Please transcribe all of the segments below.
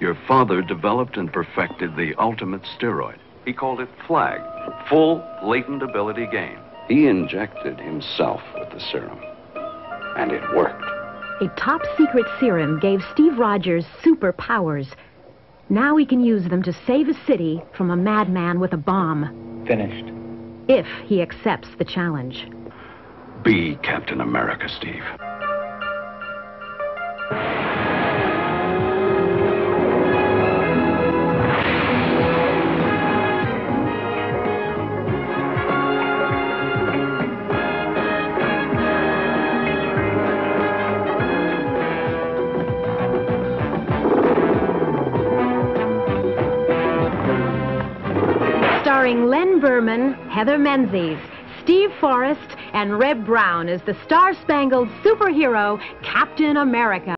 Your father developed and perfected the ultimate steroid. He called it FLAG, Full Latent Ability Gain. He injected himself with the serum, and it worked. A top secret serum gave Steve Rogers superpowers. Now he can use them to save a city from a madman with a bomb. Finished. If he accepts the challenge. Be Captain America, Steve. Menzies, Steve Forrest, and Reb Brown as the star-spangled superhero Captain America.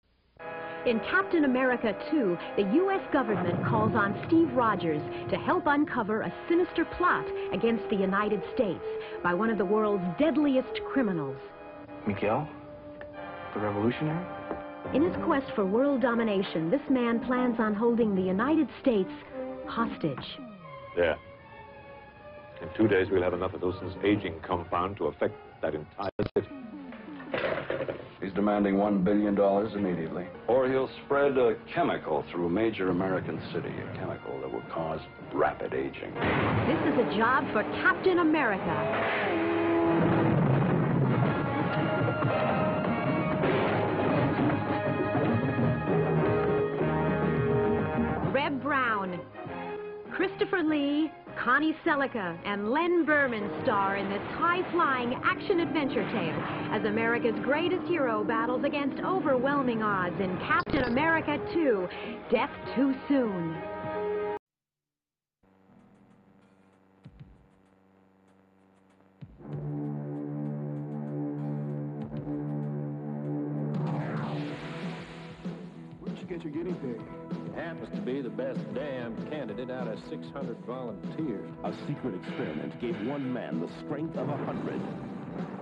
In Captain America 2, the U.S. government calls on Steve Rogers to help uncover a sinister plot against the United States by one of the world's deadliest criminals. Miguel? The revolutionary? In his quest for world domination, this man plans on holding the United States hostage. Yeah. In two days, we'll have enough of Wilson's aging compound to affect that entire city. He's demanding $1 billion immediately. Or he'll spread a chemical through a major American city, a chemical that will cause rapid aging. This is a job for Captain America. Reb Brown, Christopher Lee, Connie Sellecca, and Len Birman star in this high-flying action-adventure tale as America's greatest hero battles against overwhelming odds in Captain America 2, Death Too Soon. Where'd you get your guinea pig? Happens to be the best damn candidate out of 600 volunteers. A secret experiment gave one man the strength of a hundred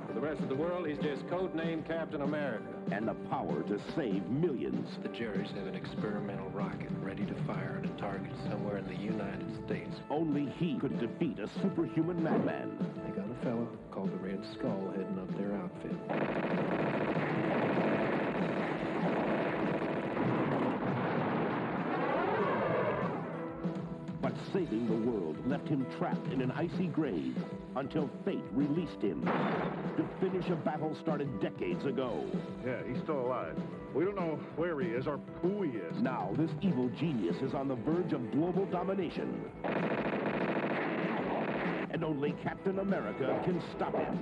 For the rest of the world, he's just codenamed Captain America. and the power to save millions. The Jerrys have an experimental rocket ready to fire at a target somewhere in the United States. Only he could defeat a superhuman madman. They got a fellow called the Red Skull heading up their outfit. Saving the world left him trapped in an icy grave until fate released him to finish a battle started decades ago. Yeah, he's still alive. We don't know where he is or who he is. Now, this evil genius is on the verge of global domination. And only Captain America can stop him.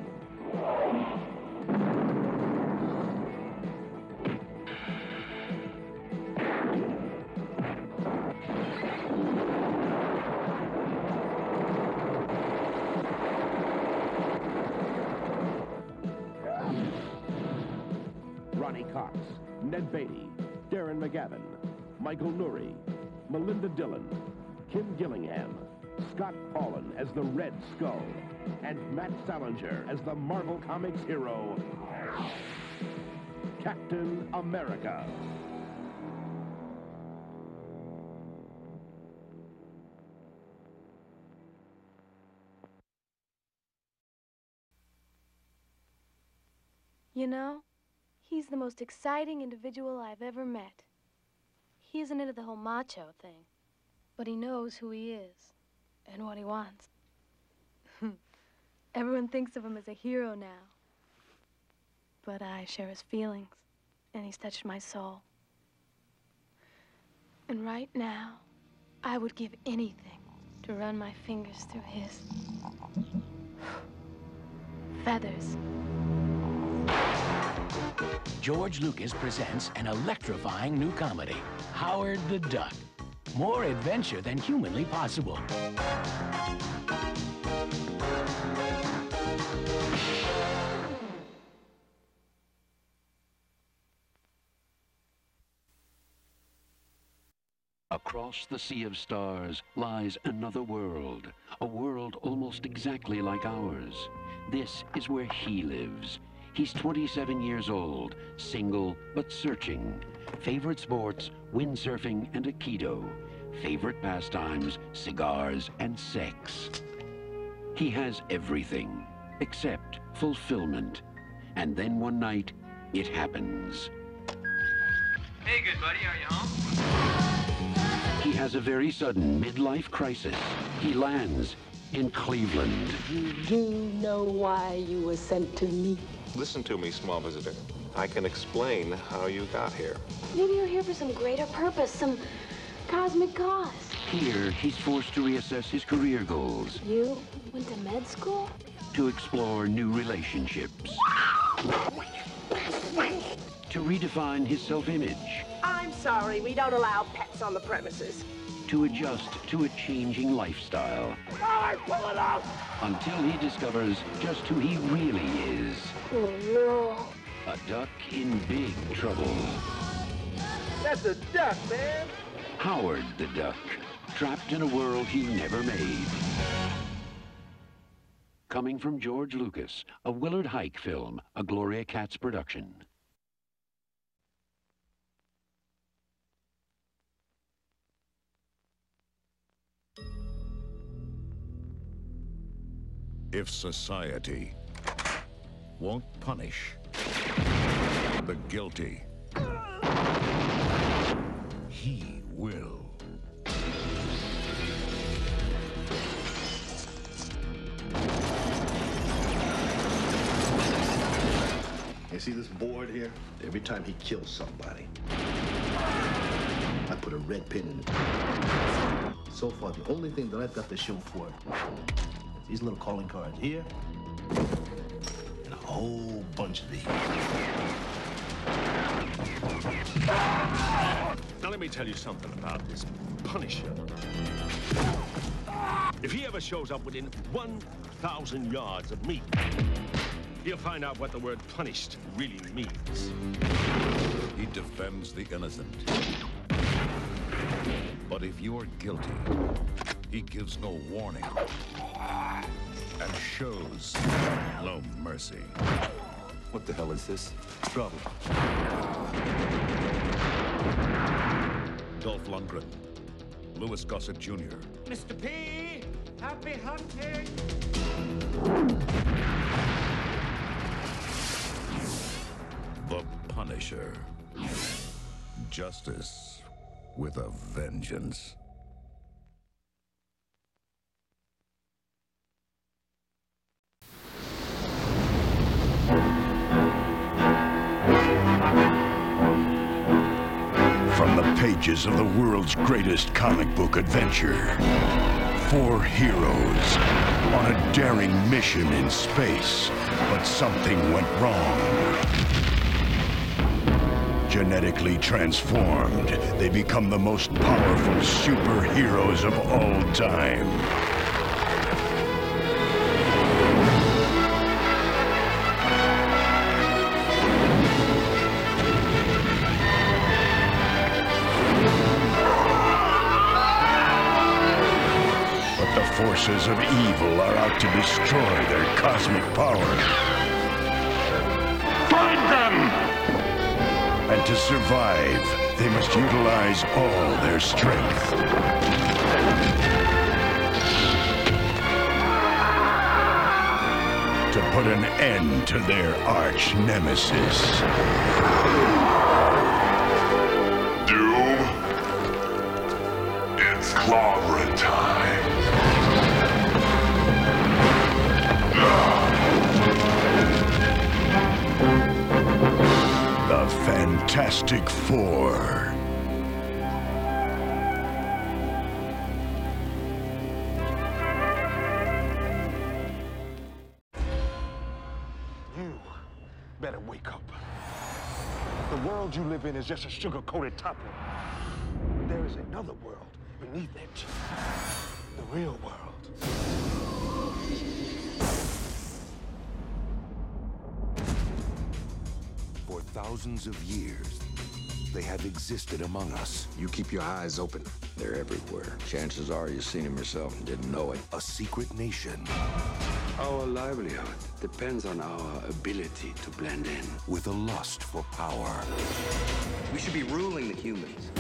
Ronny Cox, Ned Beatty, Darren McGavin, Michael Nouri, Melinda Dillon, Kim Gillingham, Scott Paulin as the Red Skull, and Matt Salinger as the Marvel Comics hero, Captain America. You know, he's the most exciting individual I've ever met. He isn't into the whole macho thing, but he knows who he is and what he wants. Everyone thinks of him as a hero now. But I share his feelings, and he's touched my soul. And right now, I would give anything to run my fingers through his feathers. George Lucas presents an electrifying new comedy, Howard the Duck. More adventure than humanly possible. Across the sea of stars lies another world, a world almost exactly like ours. This is where he lives. He's 27 years old, single but searching. Favorite sports, windsurfing and Aikido. Favorite pastimes, cigars and sex. He has everything except fulfillment. And then one night, it happens. Hey, good buddy, are you home? He has a very sudden midlife crisis. He lands in Cleveland. You do know why you were sent to me? Listen to me, small visitor. I can explain how you got here. Maybe you're here for some greater purpose, some cosmic cause. Here, he's forced to reassess his career goals, You went to med school? to explore new relationships, to redefine his self-image, I'm sorry, we don't allow pets on the premises. To adjust to a changing lifestyle, Oh, pull it out! until he discovers just who he really is. Oh, no. A duck in big trouble. That's a duck, man. Howard the Duck, trapped in a world he never made. Coming from George Lucas, a Willard Huyck film, a Gloria Katz production. If society won't punish the guilty, he will. You see this board here? Every time he kills somebody, I put a red pin in it. So far, the only thing that I've got to show for it these little calling cards here and a whole bunch of these. Now let me tell you something about this Punisher. If he ever shows up within 1,000 yards of me, he'll find out what the word punished really means. He defends the innocent. But if you're guilty, he gives no warning and shows no mercy. What the hell is this? Trouble. Dolph Lundgren, Louis Gossett Jr., Mr. P, happy hunting! The Punisher. Justice with a vengeance. Pages of the world's greatest comic book adventure, four heroes on a daring mission in space, but something went wrong. Genetically transformed, they become the most powerful superheroes of all time. Forces of evil are out to destroy their cosmic power. Find them! And to survive, they must utilize all their strength. To put an end to their arch nemesis. Doom, it's clobbering time. Fantastic Four. You better wake up. The world you live in is just a sugar-coated topping. There is another world beneath it. The real world. Thousands of years, they have existed among us. You keep your eyes open. They're everywhere. Chances are you've seen them yourself and didn't know it. A secret nation Our livelihood depends on our ability to blend in. with a lust for power. We should be ruling the humans.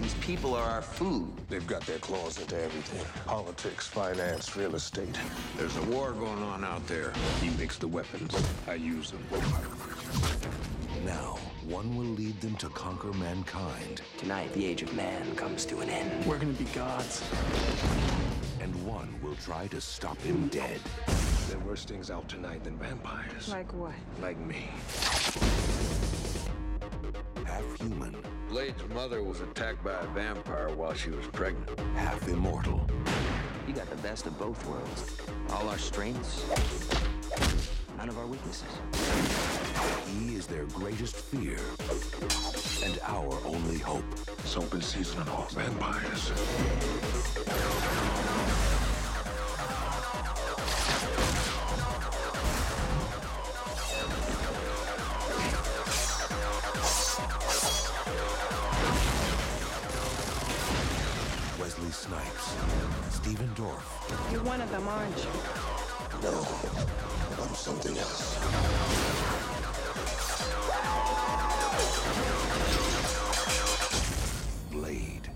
These people are our food. They've got their claws into everything. Politics, finance, real estate. There's a war going on out there. He makes the weapons. I use them. Now, one will lead them to conquer mankind. Tonight, the age of man comes to an end. We're gonna be gods. And one will try to stop him dead. There are worse things out tonight than vampires. Like what? Like me. Half human, Blade's mother was attacked by a vampire while she was pregnant. half immortal. You got the best of both worlds. All our strengths, none of our weaknesses. He is their greatest fear and our only hope. It's open season on all vampires. Snipes, Stephen Dorff, You're one of them, aren't you? No, I'm something else. Blade.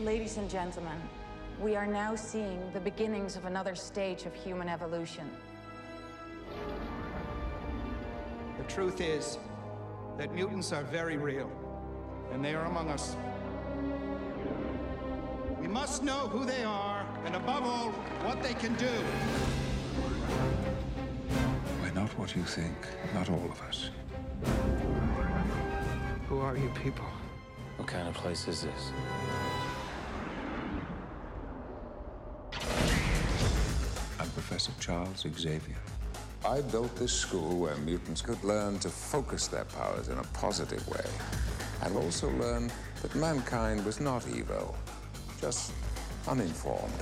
Ladies and gentlemen, we are now seeing the beginnings of another stage of human evolution. The truth is that mutants are very real, and they are among us. We must know who they are, and above all, what they can do. We're not what you think. Not all of us. Who are you people? What kind of place is this? Charles Xavier. I built this school where mutants could learn to focus their powers in a positive way, and also learn that mankind was not evil, just uninformed.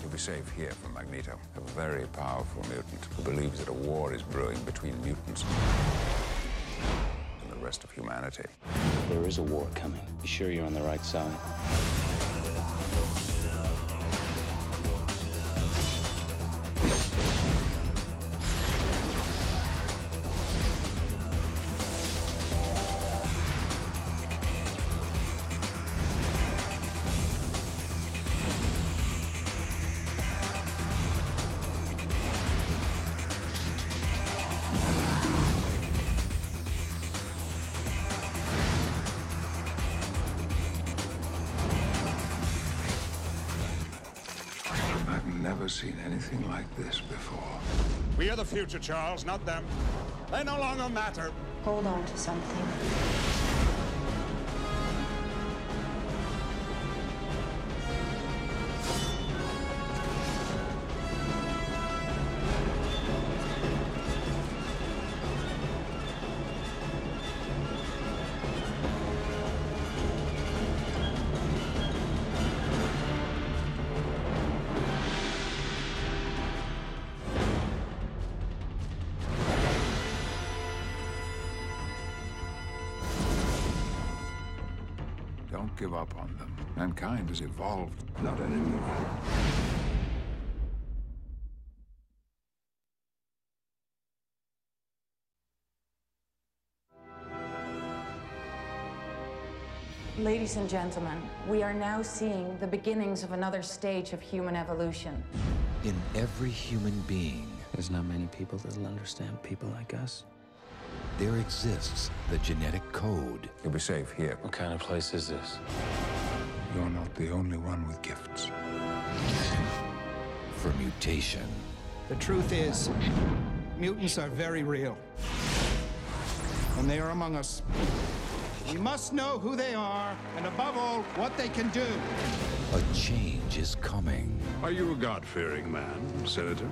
You'll be safe here from Magneto, a very powerful mutant who believes that a war is brewing between mutants and the rest of humanity. There is a war coming. You sure you're on the right side? Future, Charles, not them. They no longer matter. Hold on to something. Mankind has evolved, not anymore. Ladies and gentlemen, we are now seeing the beginnings of another stage of human evolution. In every human being, There's not many people that'll understand people like us. there exists the genetic code. You'll be safe here. What kind of place is this? You're not the only one with gifts. For mutation. The truth is, mutants are very real, and they are among us. We must know who they are, and above all, what they can do. A change is coming. Are you a God-fearing man, Senator?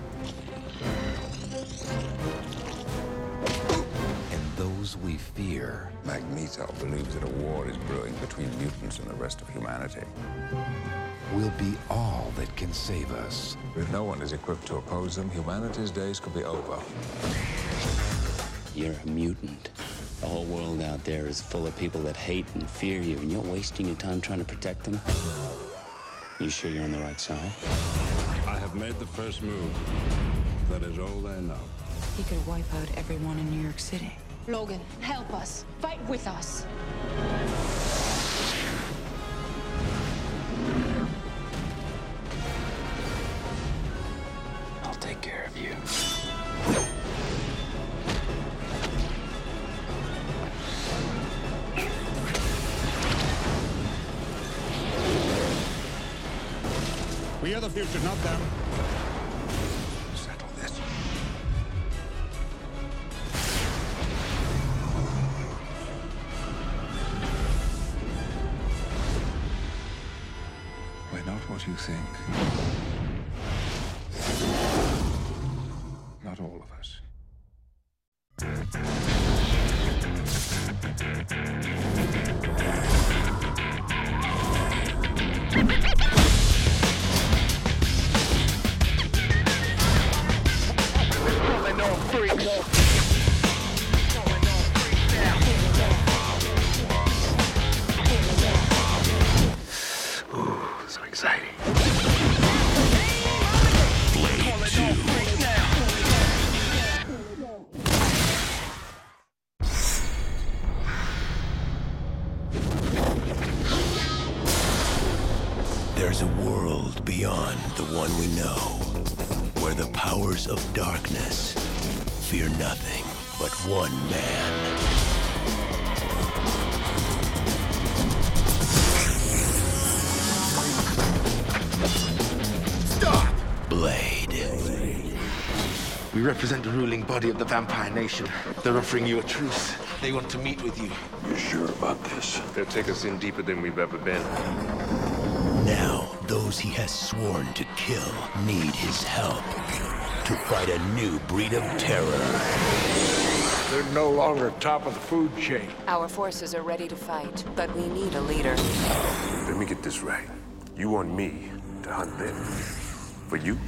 And those we fear Magneto believes that a war is brewing between mutants and the rest of humanity. will be all that can save us. If no one is equipped to oppose them, humanity's days could be over. You're a mutant. The whole world out there is full of people that hate and fear you, and you're wasting your time trying to protect them? You sure you're on the right side? I have made the first move. That is all they know. He could wipe out everyone in New York City. Logan, help us. Fight with us. Body of the vampire nation. They're offering you a truce. They want to meet with you. You sure about this? They'll take us in deeper than we've ever been. Now, those he has sworn to kill need his help to fight a new breed of terror. They're no longer top of the food chain. Our forces are ready to fight, but we need a leader. Let me get this right. You want me to hunt them. For you?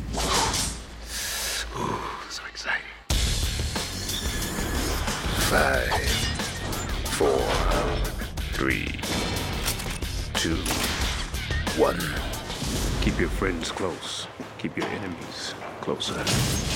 Close. Keep your enemies closer.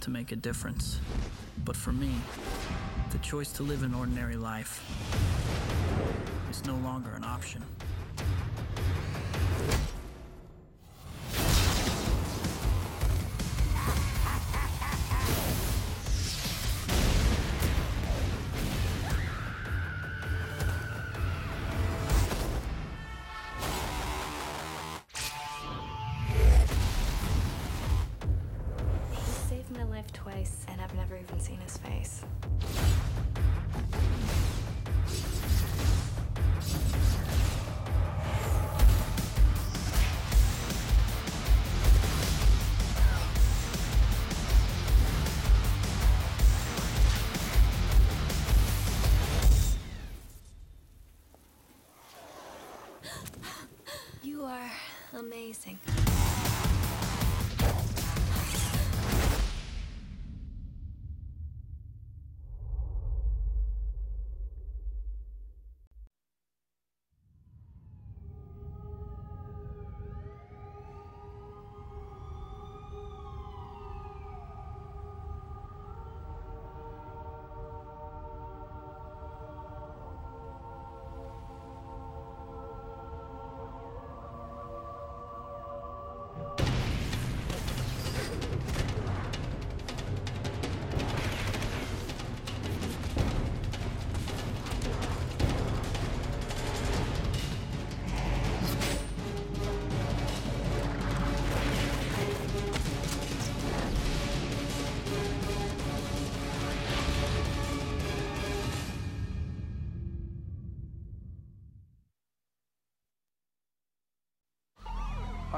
To make a difference. But for me, the choice to live an ordinary life is no longer an option.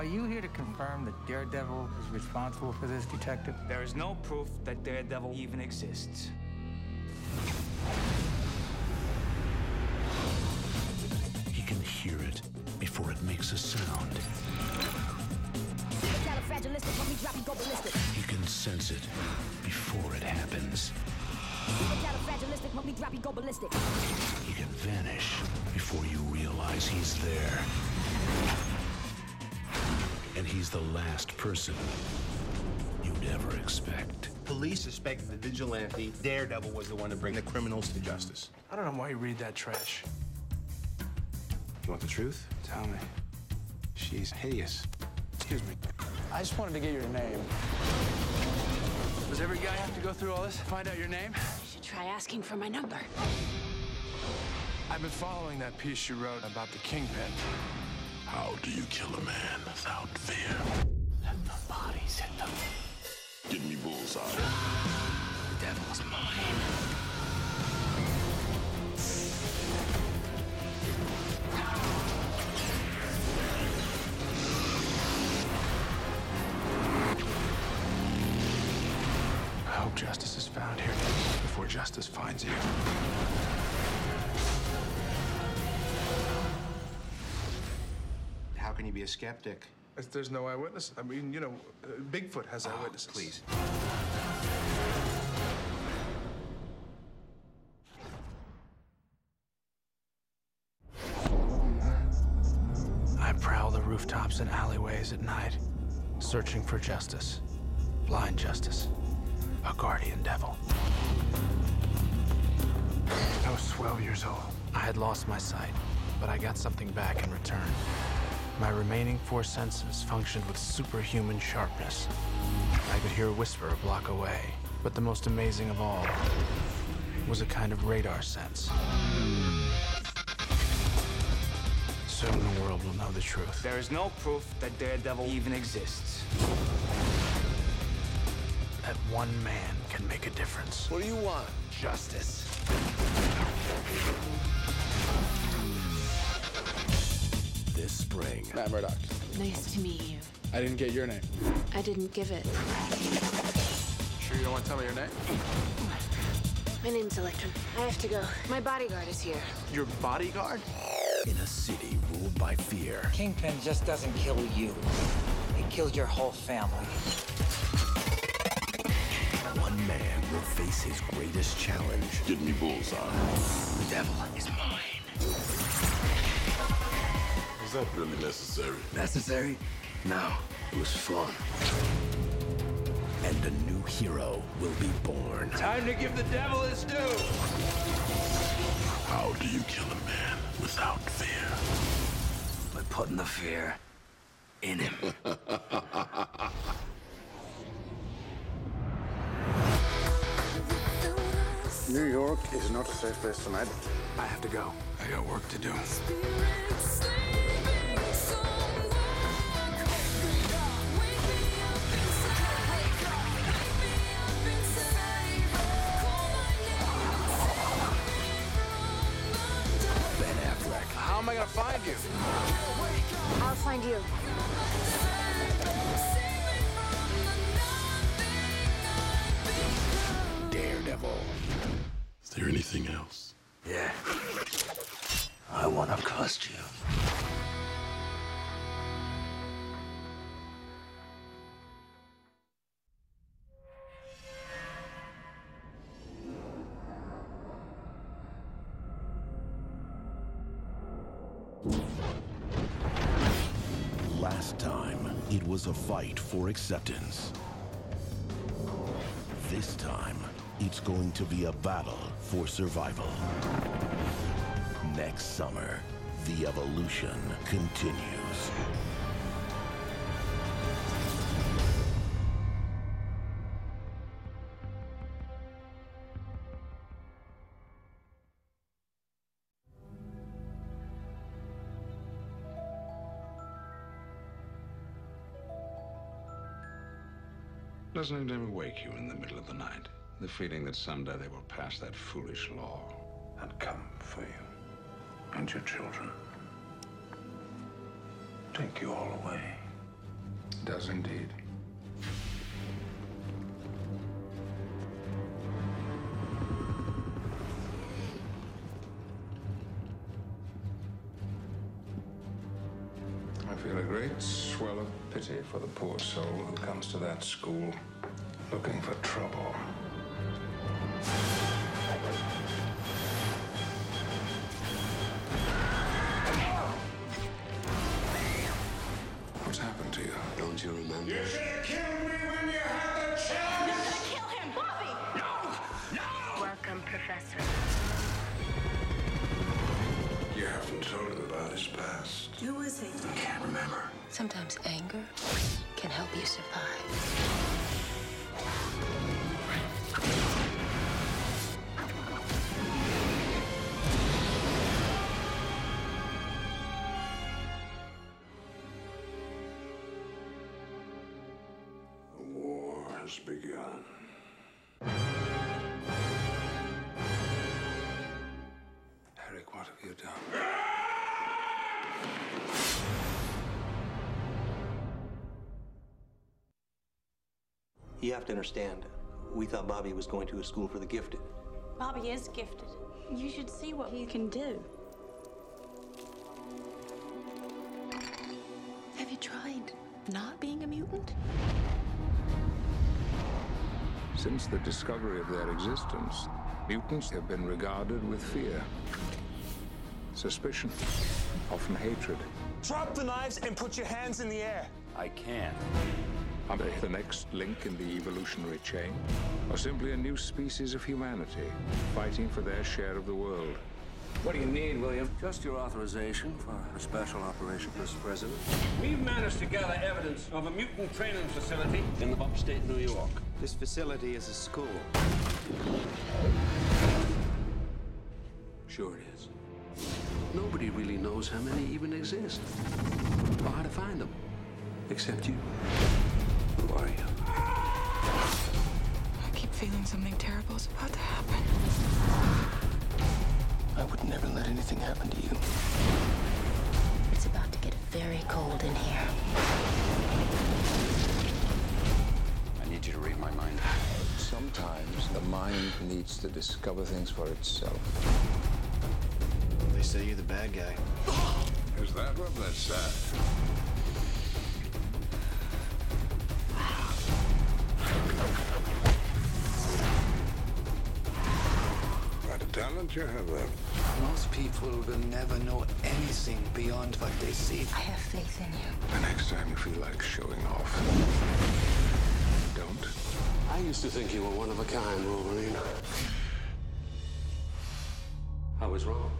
Are you here to confirm that Daredevil is responsible for this, Detective? There is no proof that Daredevil even exists. He can hear it before it makes a sound. He can sense it before it happens. He can vanish before you realize he's there. And he's the last person you'd ever expect. Police suspect the vigilante Daredevil was the one to bring the criminals to justice. I don't know why you read that trash. You want the truth? Tell me. She's hideous. Excuse me. I just wanted to get your name. Does every guy have to go through all this to find out your name? You should try asking for my number. I've been following that piece you wrote about the Kingpin. How do you kill a man without fear? Let the bodies hit them. Give me bullseye. The devil's mine. I hope justice is found here before justice finds you. Be a skeptic? If There's no eyewitness. I mean, you know, uh, Bigfoot has eyewitnesses. Please. I prowl the rooftops and alleyways at night, searching for justice. Blind justice. A guardian devil. I was 12 years old. I had lost my sight, but I got something back in return. My remaining four senses functioned with superhuman sharpness. I could hear a whisper a block away, but the most amazing of all was a kind of radar sense. Soon the world will know the truth. There is no proof that Daredevil even exists. That one man can make a difference. What do you want? Justice. This spring, Matt Murdock. Nice to meet you. I didn't get your name. I didn't give it. Sure you don't want to tell me your name? My name's Elektra. I have to go. My bodyguard is here. Your bodyguard? in a city ruled by fear, Kingpin just doesn't kill you. He kills your whole family. one man will face his greatest challenge. Give me bullseye. The devil is mine. Was that really necessary? Necessary? No. It was fun. And a new hero will be born. Time to give the devil his due. How do you kill a man without fear? By putting the fear in him. New York is not a safe place tonight. I have to go. I got work to do. I gonna find you? I'll find you. Daredevil. Is there anything else? Yeah. I want to cost you. For acceptance. This time, it's going to be a battle for survival. Next summer, the evolution continues. Doesn't it ever wake you in the middle of the night? The feeling that someday they will pass that foolish law and come for you and your children. Take you all away. It does indeed. I feel a great swell of pity for the poor soul who comes to that school looking for trouble. You have to understand, we thought Bobby was going to a school for the gifted. Bobby is gifted. You should see what he can do. Have you tried not being a mutant? Since the discovery of their existence, mutants have been regarded with fear, suspicion, often hatred. Drop the knives and put your hands in the air. I can't. Are they the next link in the evolutionary chain? Or simply a new species of humanity fighting for their share of the world? What do you need, William? Just your authorization for a special operation, Mr. President. We've managed to gather evidence of a mutant training facility in the upstate New York. This facility is a school. Sure it is. Nobody really knows how many even exist, or how to find them, except you. Who are you? I keep feeling something terrible is about to happen. I would never let anything happen to you. It's about to get very cold in here. I need you to read my mind. Sometimes the mind needs to discover things for itself. They say you're the bad guy. Is that what they said? Talent you have there. Most people will never know anything beyond what they see. I have faith in you. The next time you feel like showing off, don't. I used to think you were one of a kind, Wolverine. I was wrong.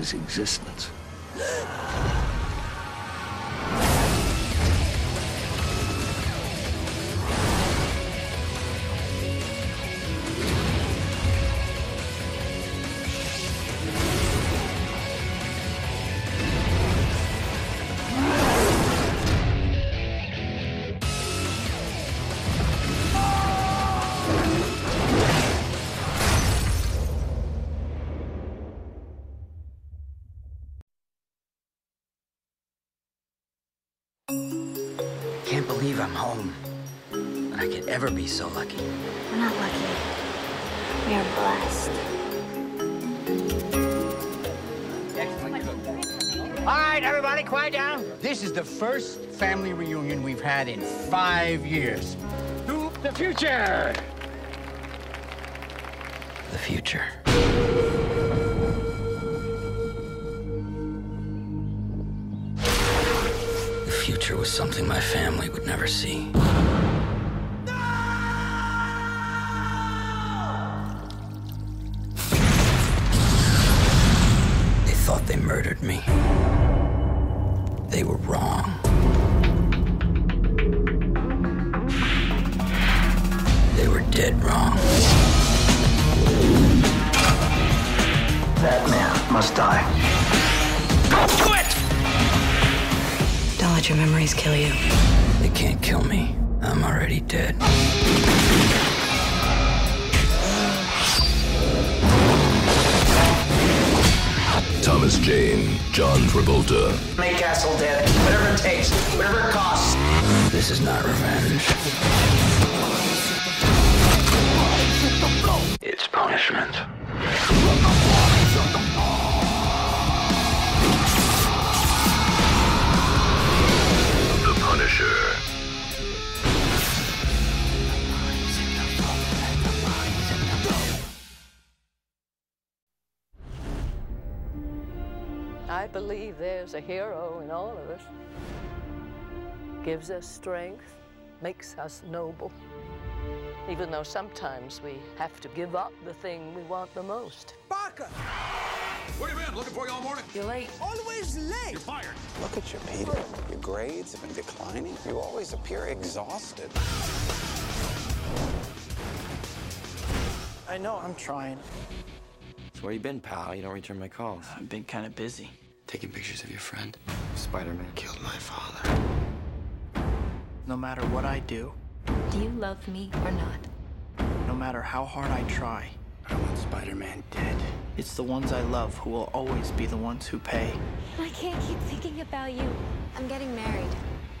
His existence. Home. That I could ever be so lucky. We're not lucky. We are blessed. All right, everybody, quiet down. This is the first family reunion we've had in five years. To the future! The future. Future was something my family would never see. Gives us strength, makes us noble. Even though sometimes we have to give up the thing we want the most. Parker! Where you been? Looking for you all morning. You're late. Always late. You're fired. Look at you, Peter. Your grades have been declining. You always appear exhausted. I know, I'm trying. So where you been, pal? You don't return my calls. I've been kind of busy. Taking pictures of your friend. Spider-Man killed my father. No matter what I do, Do you love me or not? no matter how hard I try, I want Spider-Man dead. it's the ones I love who will always be the ones who pay. I can't keep thinking about you. I'm getting married.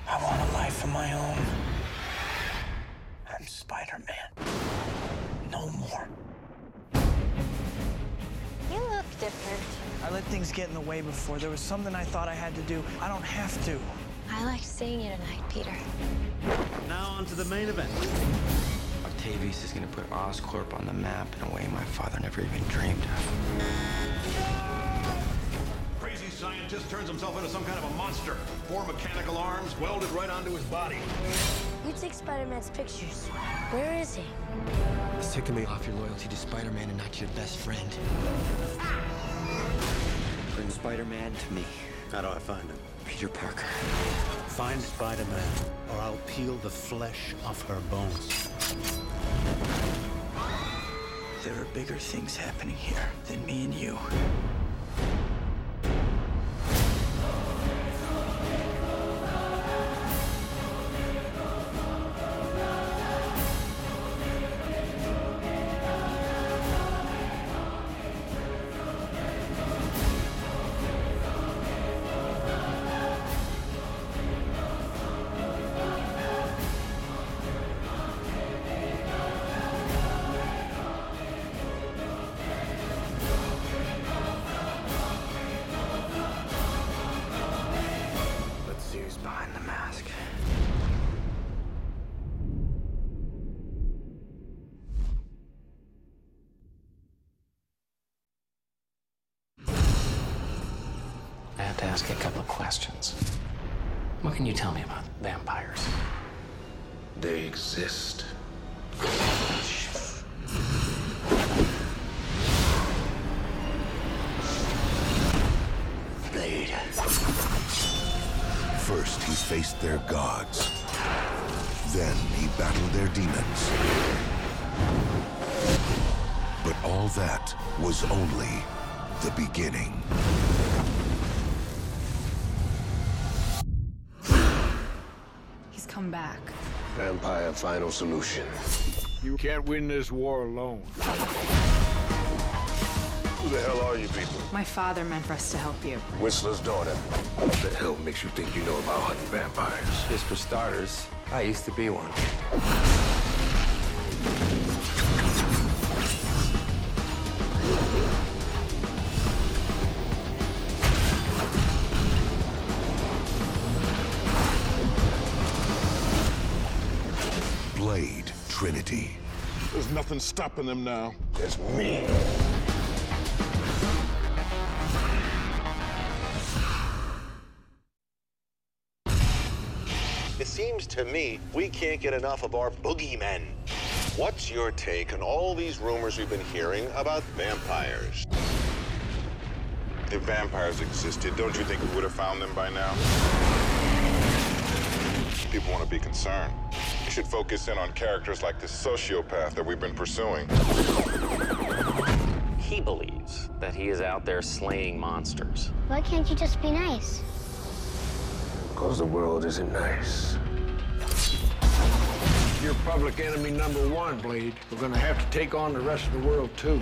I want a life of my own. I'm Spider-Man. No more. You look different. I let things get in the way before. There was something I thought I had to do. I don't have to. I liked seeing you tonight, Peter. Now on to the main event. Octavius is gonna put Oscorp on the map in a way my father never even dreamed of. Crazy scientist turns himself into some kind of a monster. Four mechanical arms welded right onto his body. You take Spider-Man's pictures. Where is he? It's taking me off your loyalty to Spider-Man and not your best friend. Bring Spider-Man to me. How do I find him? Peter Parker. Find Spider-Man, or I'll peel the flesh off her bones. There are bigger things happening here than me and you. Final solution. You can't win this war alone. Who the hell are you people? My father meant for us to help you. Whistler's daughter. What the hell makes you think you know about hunting vampires? Just for starters, I used to be one. Stopping them now. There's me. It seems to me we can't get enough of our boogeymen. What's your take on all these rumors we've been hearing about vampires? If vampires existed, don't you think we would have found them by now? People want to be concerned. You should focus in on characters like this sociopath that we've been pursuing. He believes that he is out there slaying monsters. Why can't you just be nice? Because the world isn't nice. You're public enemy number one, Blade. We're gonna have to take on the rest of the world, too.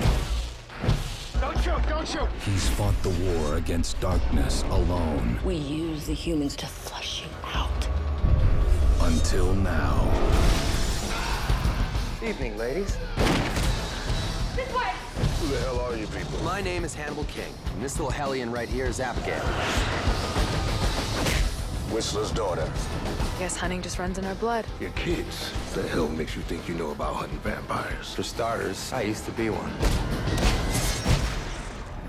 Don't shoot! Don't shoot! He's fought the war against darkness alone We use the humans to flush you out. Until now. Evening, ladies. This way! Who the hell are you people? My name is Hannibal King, and this little hellion right here is Abigail. Whistler's daughter. Guess hunting just runs in our blood. Your kids. The hell makes you think you know about hunting vampires? For starters, I used to be one.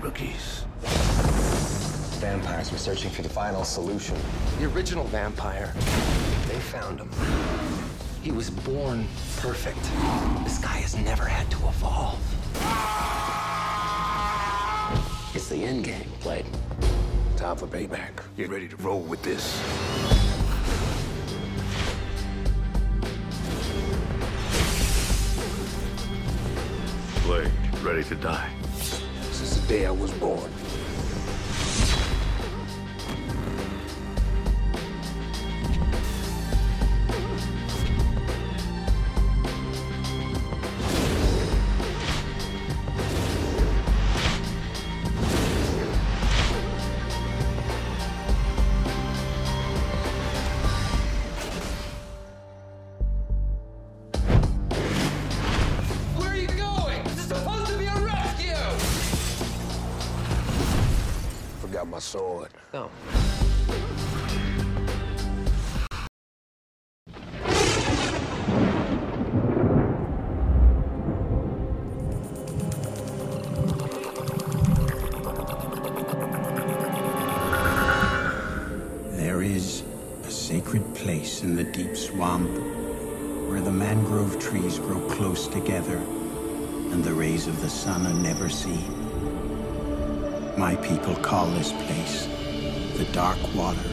Rookies. Vampires were searching for the final solution. The original vampire. They found him. He was born perfect. This guy has never had to evolve. It's the end game, Blade. Time for payback. Get ready to roll with this. Blade, ready to die. Since the day I was born. Sword. No. My people call this place the Dark Water.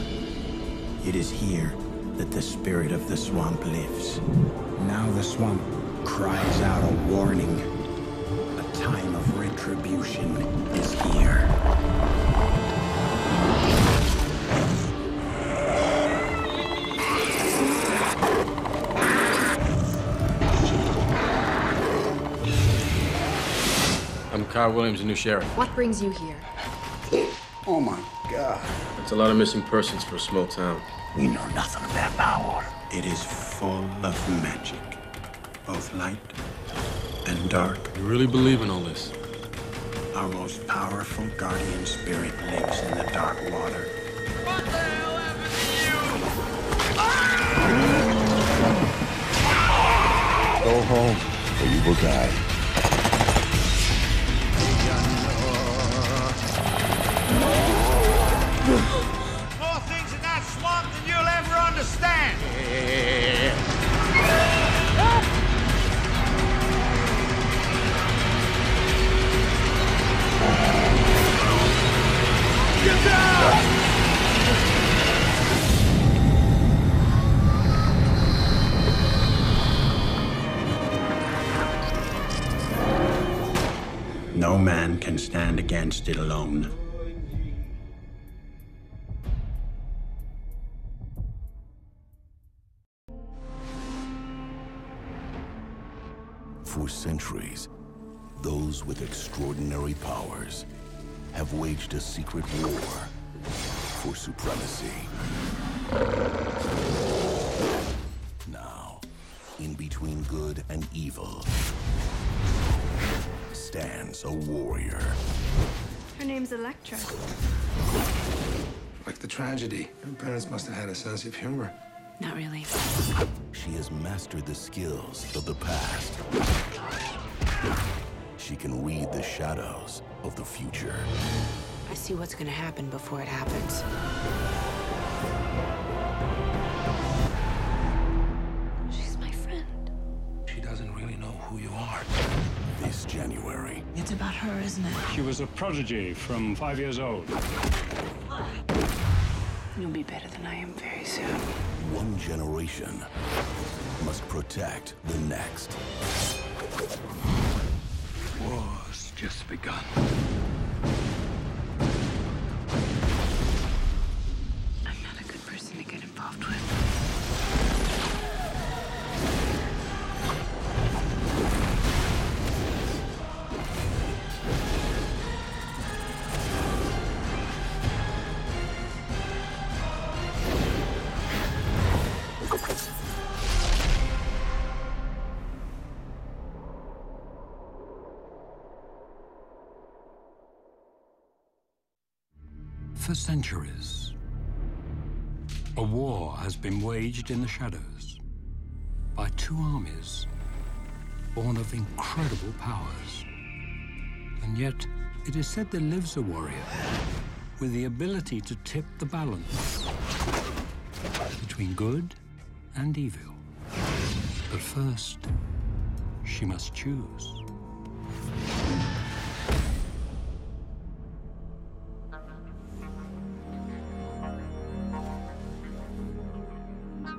It is here that the spirit of the swamp lives. Now the swamp cries out a warning. A time of retribution is here. I'm Williams, the new sheriff. What brings you here? Oh my God. That's a lot of missing persons for a small town. We know nothing about power. It is full of magic, both light and dark. You really believe in all this? Our most powerful guardian spirit lives in the dark water. What the hell happened to you? Ah! Go home, or you will die. Can stand against it alone. For centuries, those with extraordinary powers have waged a secret war for supremacy. Now, in between good and evil, stands a warrior. Her name's Elektra. Like the tragedy. Her parents must have had a sense of humor. Not really. She has mastered the skills of the past. She can read the shadows of the future. I see what's gonna happen before it happens. She's my friend. She doesn't really know who you are. This January, It's about her, isn't it? She was a prodigy from five years old. You'll be better than I am very soon. one generation must protect the next. War's just begun. For centuries, a war has been waged in the shadows by two armies born of incredible powers. And yet, it is said there lives a warrior with the ability to tip the balance between good and evil. But first, she must choose.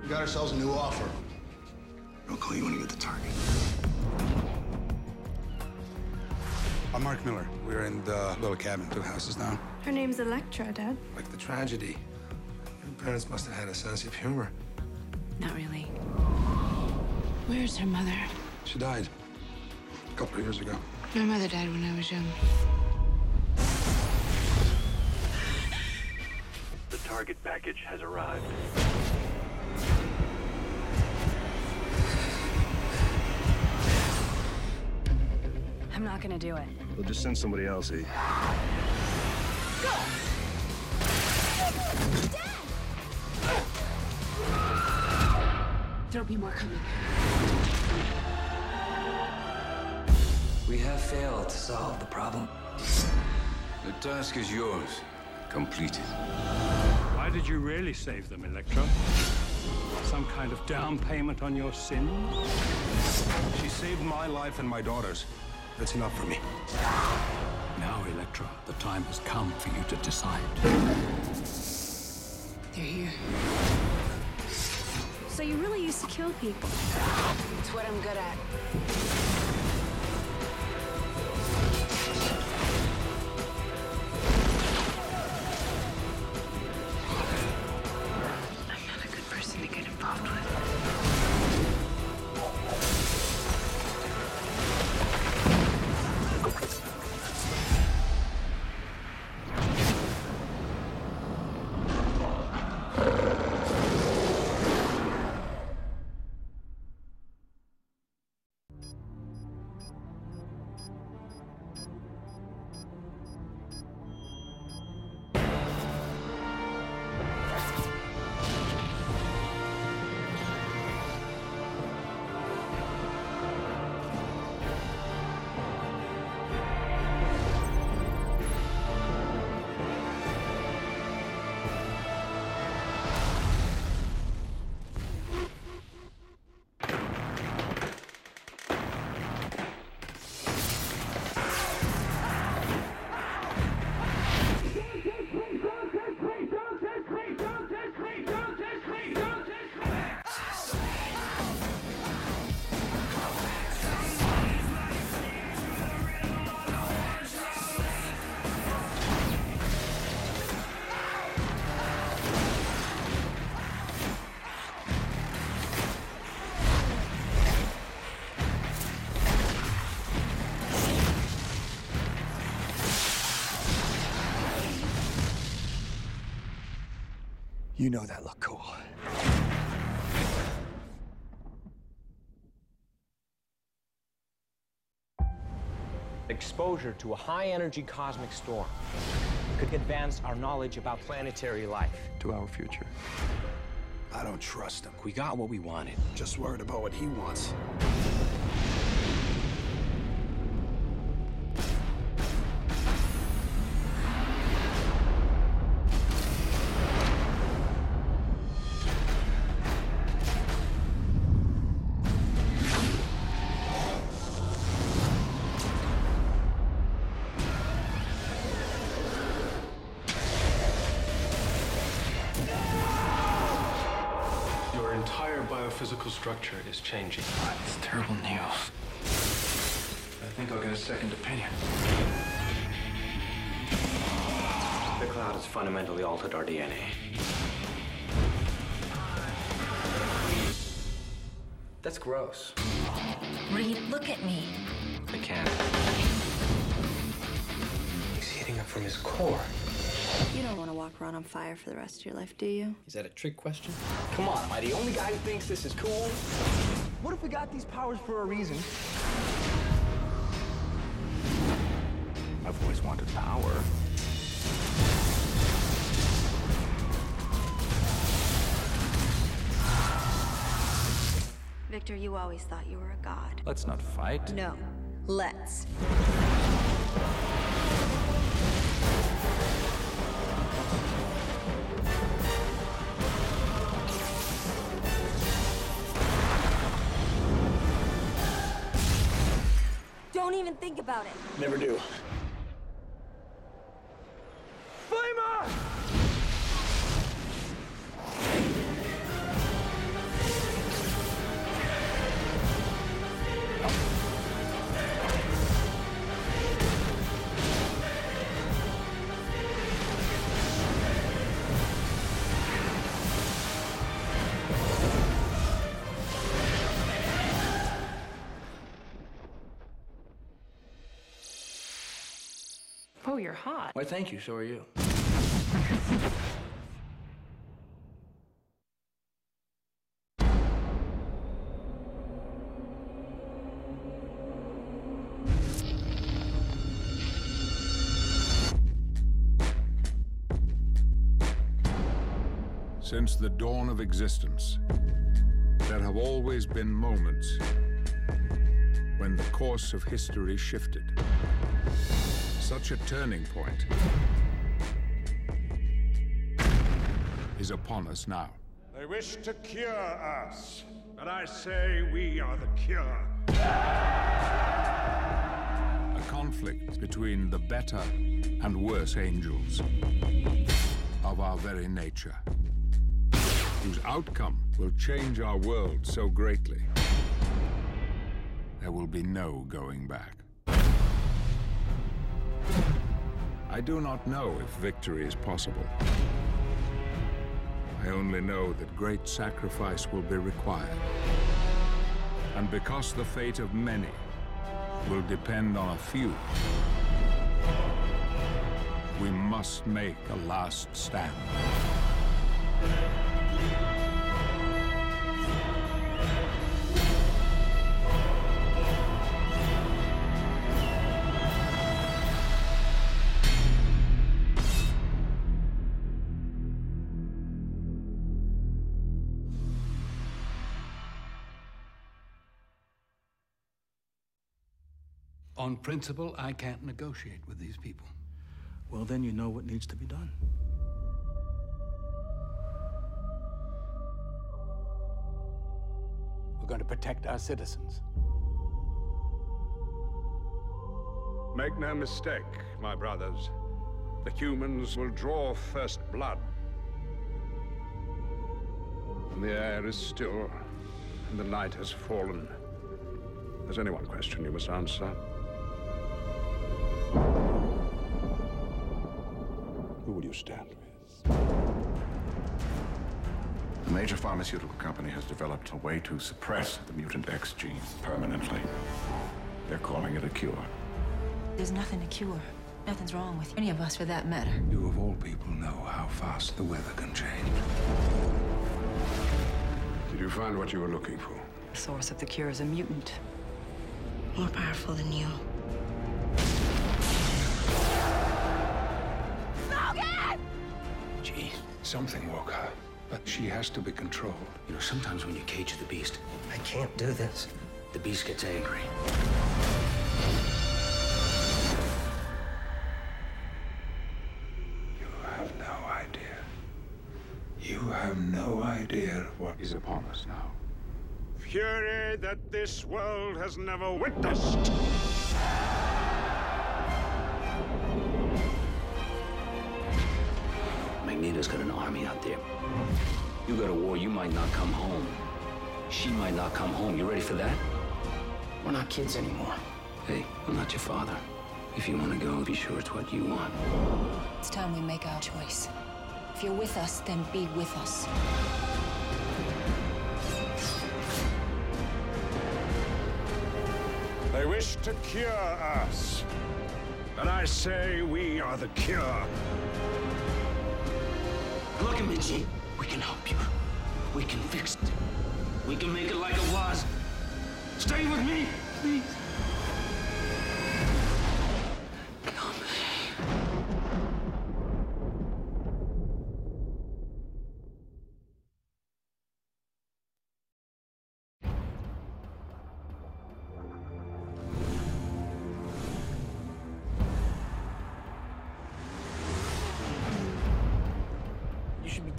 We got ourselves a new offer. I'll call you when you get the target. I'm Mark Miller. We're in the little cabin, two houses down. Her name's Elektra, Dad. Like the tragedy. Your parents must have had a sense of humor. Not really. Where's her mother? She died a couple of years ago. My mother died when I was young. The target package has arrived. I'm not gonna do it. We'll just send somebody else, eh? There'll be more coming. We have failed to solve the problem. The task is yours. Complete it. Why did you really save them, Elektra? Some kind of down payment on your sins? She saved my life and my daughter's. That's enough for me. Now, Elektra, the time has come for you to decide. They're here. So you really used to kill people? It's what I'm good at. You know that look cool. Exposure to a high-energy cosmic storm could advance our knowledge about planetary life. To our future. I don't trust him. We got what we wanted. Just worried about what he wants. Structure is changing. It's terrible news. I think I'll get a second opinion. The cloud has fundamentally altered our DNA. That's gross. Reed, look at me. I can't. He's heating up from his core. You don't want to walk around on fire for the rest of your life, do you? Is that a trick question? Come on, am I the only guy who thinks this is cool? What if we got these powers for a reason? I've always wanted power. Victor, you always thought you were a god. Let's not fight. No. Let's. Think about it. Never do. You're hot. Why, thank you. So are you. Since the dawn of existence, there have always been moments when the course of history shifted. Such a turning point is upon us now. They wish to cure us, but I say we are the cure. A conflict between the better and worse angels of our very nature, whose outcome will change our world so greatly, there will be no going back. I do not know if victory is possible. I only know that great sacrifice will be required. And because the fate of many will depend on a few, we must make a last stand. On principle, I can't negotiate with these people. Well, then you know what needs to be done. We're going to protect our citizens. Make no mistake, my brothers. The humans will draw first blood. And the air is still, and the night has fallen. There's only one question you must answer. You stand with? A major pharmaceutical company has developed a way to suppress the mutant X gene permanently. They're calling it a cure. There's nothing to cure. Nothing's wrong with any of us for that matter. You of all people know how fast the weather can change. Did you find what you were looking for? The source of the cure is a mutant. More powerful than you. Something woke her. But she has to be controlled. You know, sometimes when you cage the beast, I can't do this. the beast gets angry. You have no idea. You have no idea what is upon us now. Fury that this world has never witnessed. Magneto's got an army out there. You go to war, you might not come home. She might not come home. You ready for that? We're not kids anymore. Hey, I'm not your father. If you want to go, be sure it's what you want. It's time we make our choice. If you're with us, then be with us. They wish to cure us. And I say we are the cure. Look at G. We can help you. We can fix it. We can make it like it was. Stay with me, please.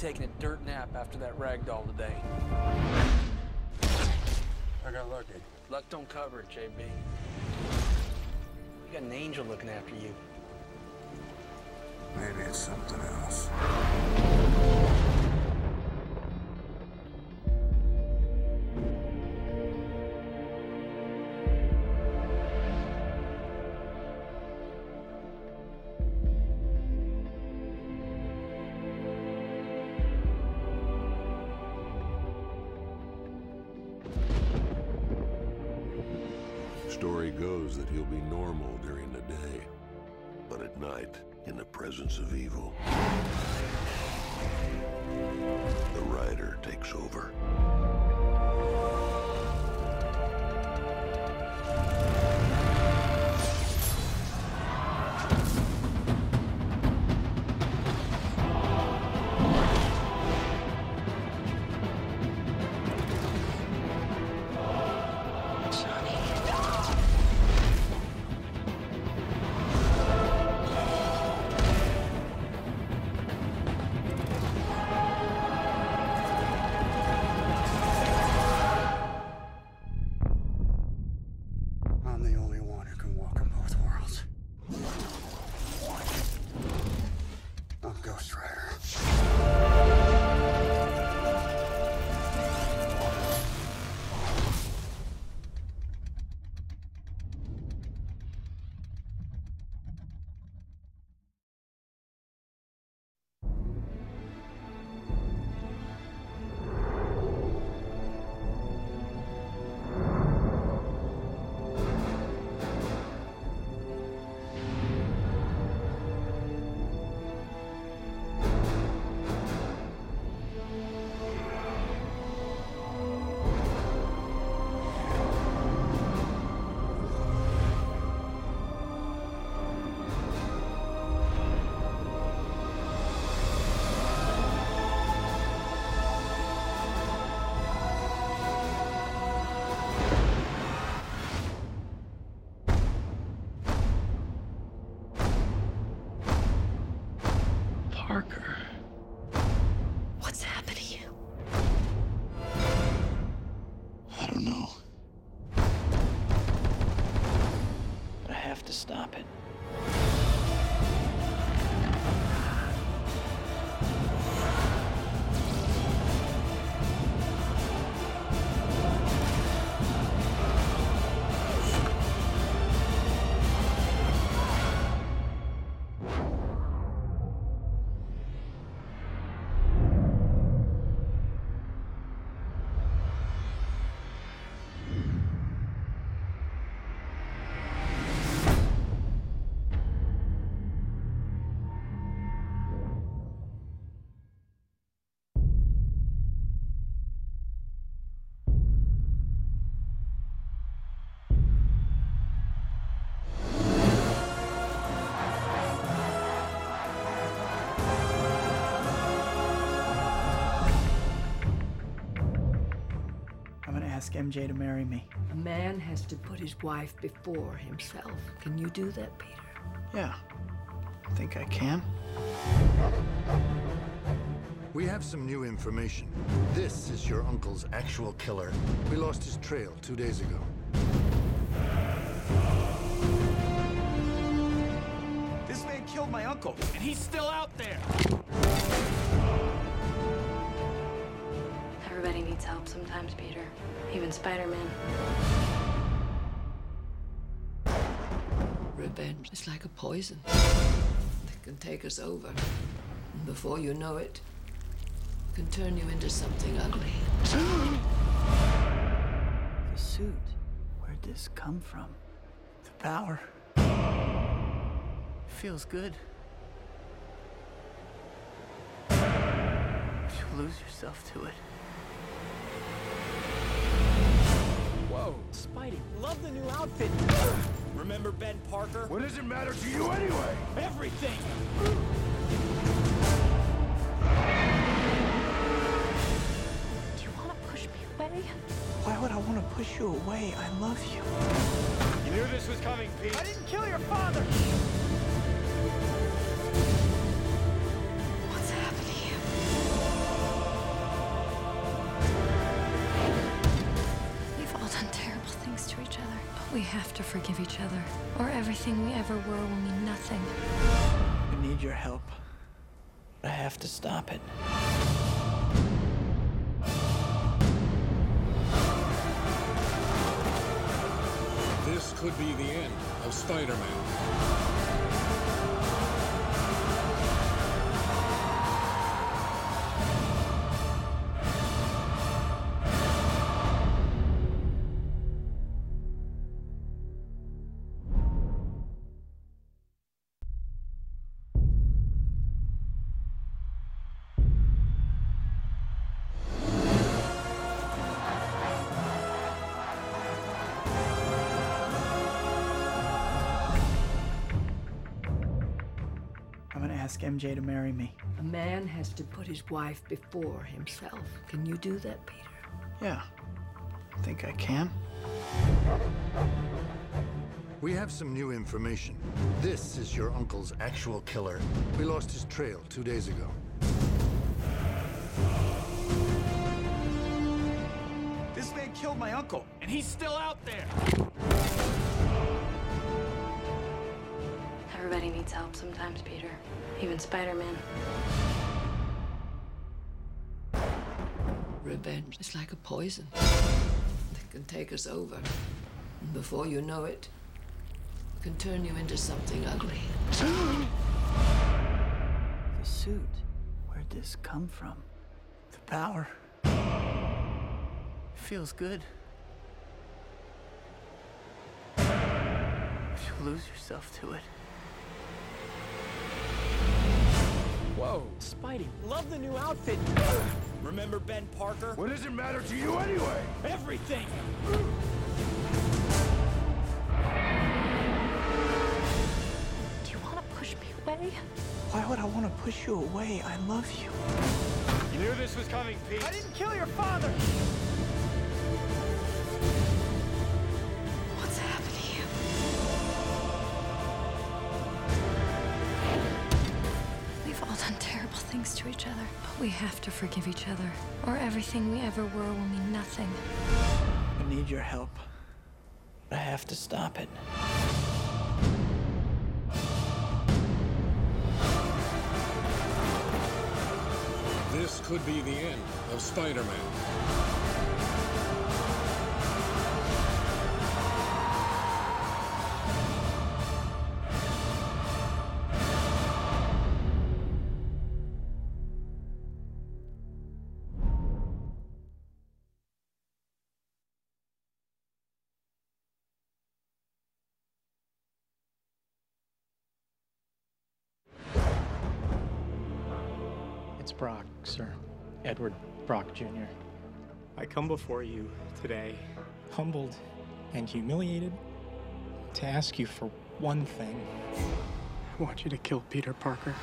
Taking a dirt nap after that ragdoll today. I got lucky. Luck don't cover it, JB. You got an angel looking after you. Maybe it's something else. Goes that he'll be normal during the day, but at night, in the presence of evil, the rider takes over. Ask MJ to marry me. A man has to put his wife before himself. Can you do that, Peter? Yeah. I think I can. We have some new information. This is your uncle's actual killer. We lost his trail two days ago. This man killed my uncle, and he's still out there. Help sometimes, Peter. Even Spider-Man. Revenge is like a poison that can take us over. And before you know it, can turn you into something ugly. The suit. Where'd this come from? The power. Feels good. You lose yourself to it. Whoa, Spidey, love the new outfit. Remember Ben Parker? What does it matter to you anyway? Everything. Do you want to push me away? Why would I want to push you away? I love you. You knew this was coming, Pete. I didn't kill your father. To forgive each other, or everything we ever were will mean nothing. I need your help. I have to stop it. This could be the end of Spider-Man. Ask MJ to marry me. A man has to put his wife before himself. Can you do that, Peter? Yeah. I think I can. We have some new information. This is your uncle's actual killer. We lost his trail two days ago. This man killed my uncle, and he's still out there. Everybody needs help sometimes, Peter. Even Spider-Man. Revenge is like a poison that can take us over. And before you know it, can turn you into something ugly. The suit. Where'd this come from? The power. Feels good. You lose yourself to it. Whoa, Spidey, love the new outfit. Remember Ben Parker? What does it matter to you anyway? Everything. Do you want to push me away? Why would I want to push you away? I love you. You knew this was coming, Pete. I didn't kill your father. To each other, but we have to forgive each other, or everything we ever were will mean nothing. I need your help. I have to stop it. This could be the end of Spider-Man. Sir. Edward Brock Jr. I come before you today, humbled and humiliated, to ask you for one thing. I want you to kill Peter Parker.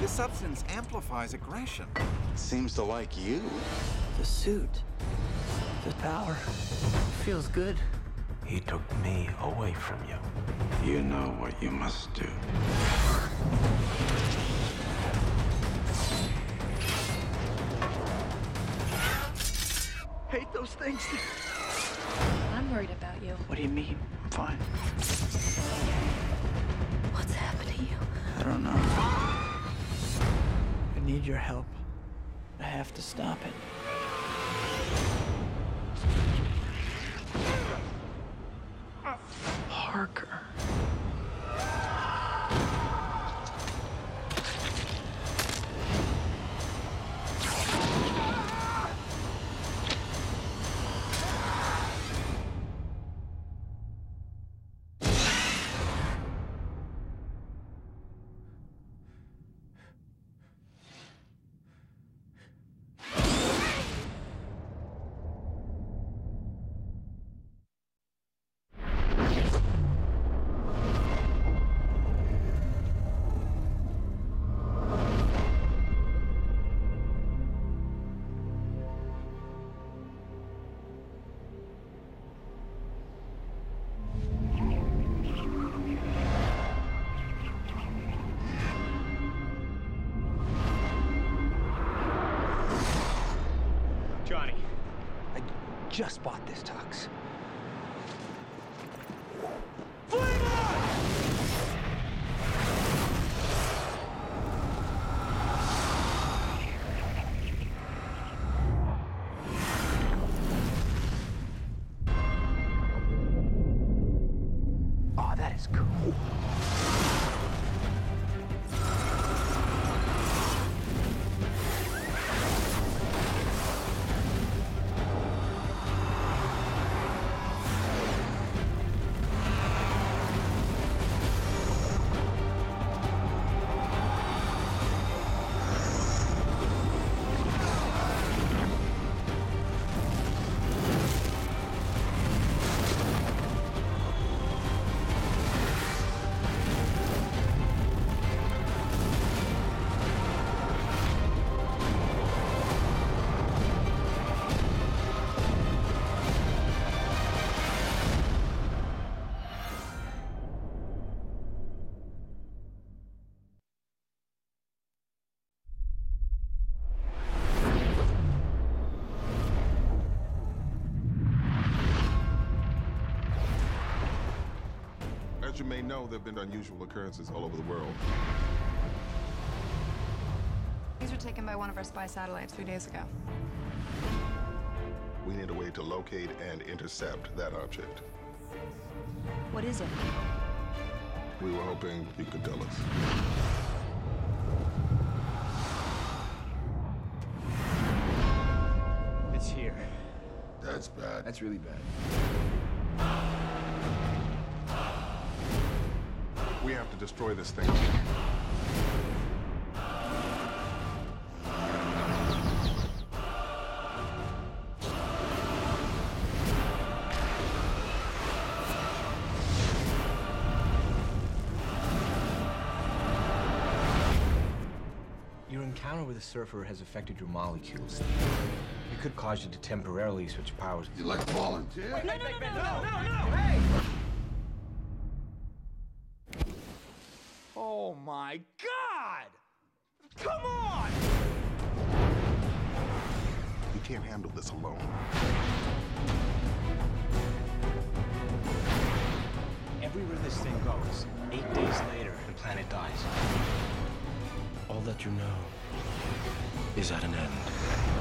This substance amplifies aggression. Seems to like you. The suit. The power. Feels good. He took me away from you. You know what you must do. Hate those things. I'm worried about you. What do you mean? I'm fine. What's happened to you? I don't know. I need your help. I have to stop it. Parker. Just bought this tux. As you may know, there have been unusual occurrences all over the world. These were taken by one of our spy satellites three days ago. We need a way to locate and intercept that object. What is it? We were hoping you could tell us. It's here. That's bad. That's really bad. We have to destroy this thing. Your encounter with the surfer has affected your molecules. It could cause you to temporarily switch powers. You like volunteer? Wait, No, no, no, no, no, no, no, hey! Oh my god! Come on! We can't handle this alone. Everywhere this thing goes, eight days later, the planet dies. All that you know is at an end.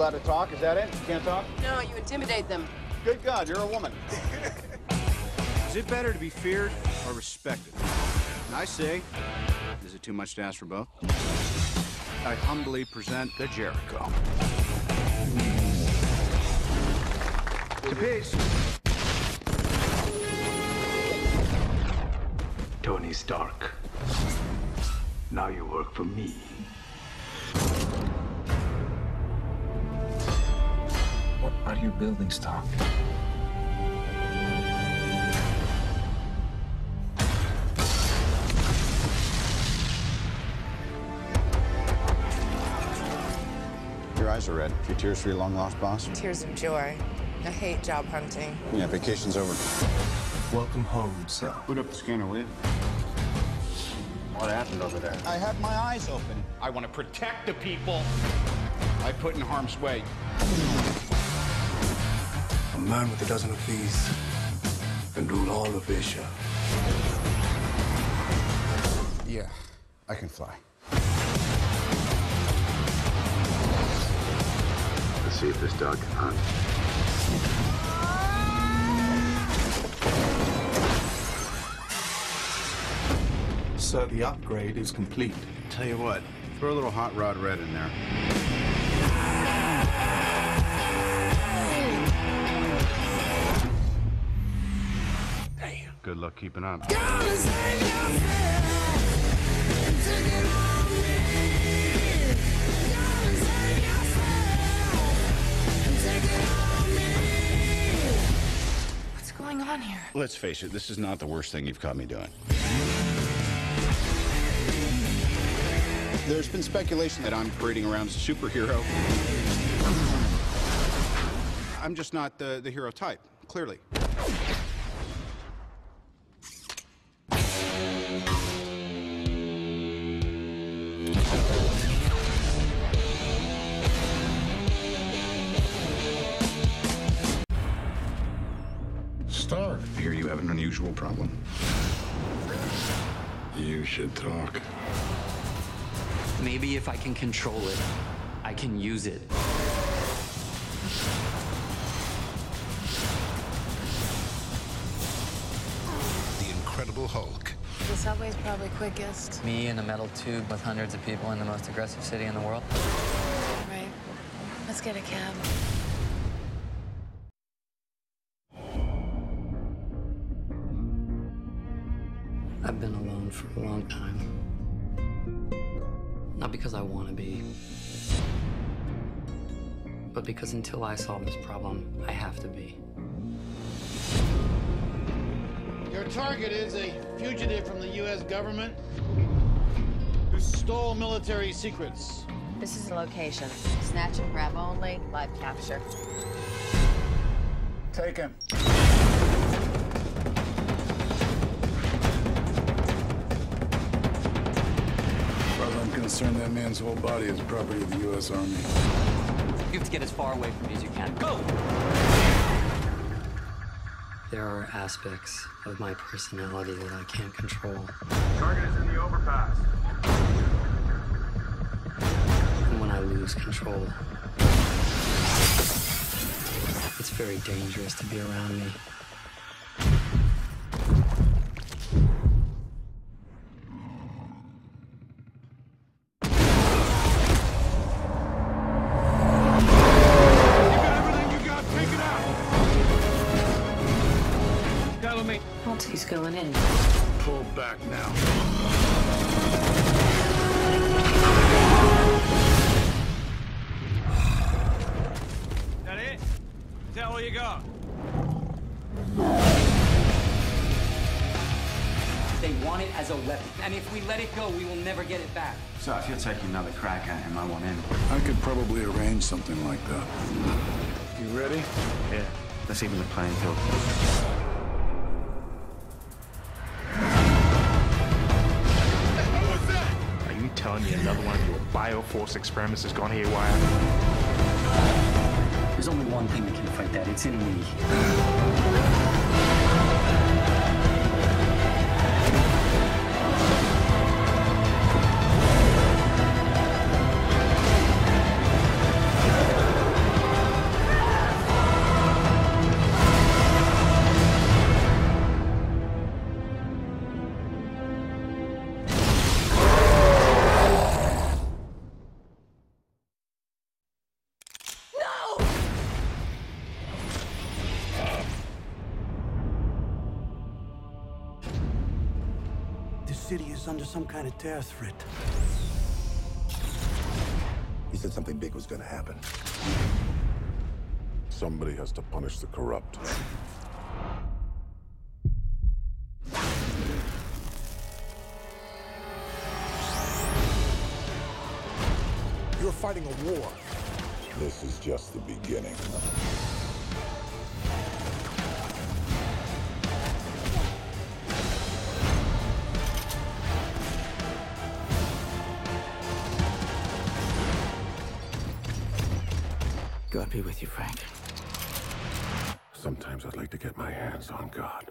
Allowed to talk, is that it? You can't talk? No, you intimidate them. Good God, you're a woman. Is it better to be feared or respected? And I say, is it too much to ask for both? I humbly present the Jericho. To peace. Tony Stark. Now you work for me. What are you building, Stark? Your eyes are red. Your tears for your long lost boss? Tears of joy. I hate job hunting. Yeah, vacation's over. Welcome home, sir. Boot up the scanner, will you? What happened over there? I had my eyes open. I want to protect the people I put in harm's way. A man with a dozen of these can rule all of Asia. Yeah, I can fly. Let's see if this dog can hunt. Sir, the upgrade is complete. Tell you what, throw a little hot rod red in there. Luck keeping up. What's going on here? Let's face it, this is not the worst thing you've caught me doing. There's been speculation that I'm parading around as a superhero. I'm just not the, the hero type, clearly. You have an unusual problem. You should talk. Maybe if I can control it, I can use it. The Incredible Hulk. The subway's probably quickest. Me in a metal tube with hundreds of people in the most aggressive city in the world. Right. Let's get a cab. A long time. Not because I want to be, but because until I solve this problem, I have to be. Your target is a fugitive from the U.S. government who stole military secrets. This is the location. Snatch and grab only, live capture. Take him. Concerned, that man's whole body is property of the U.S. Army. You have to get as far away from me as you can. Go! There are aspects of my personality that I can't control. Target is in the overpass. And when I lose control, it's very dangerous to be around me. So if you're taking another crack at him, I want in. I could probably arrange something like that. You ready? Yeah, let's even the playing field. Are you telling me another one of your Bioforce experiments has gone haywire? There's only one thing that can fight that. It's in me. Under some kind of terror threat. He said something big was gonna happen. Somebody has to punish the corrupt. You're fighting a war. This is just the beginning. Be with you, Frank. Sometimes I'd like to get my hands on God.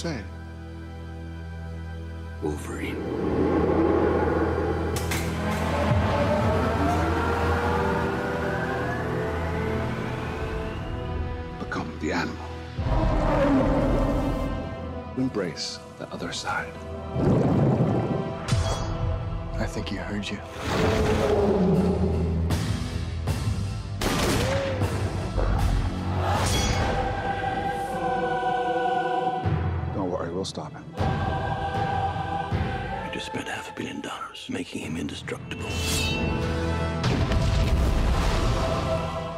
Say? Wolverine. Become the animal. Embrace the other side. I think he heard you. Making him indestructible.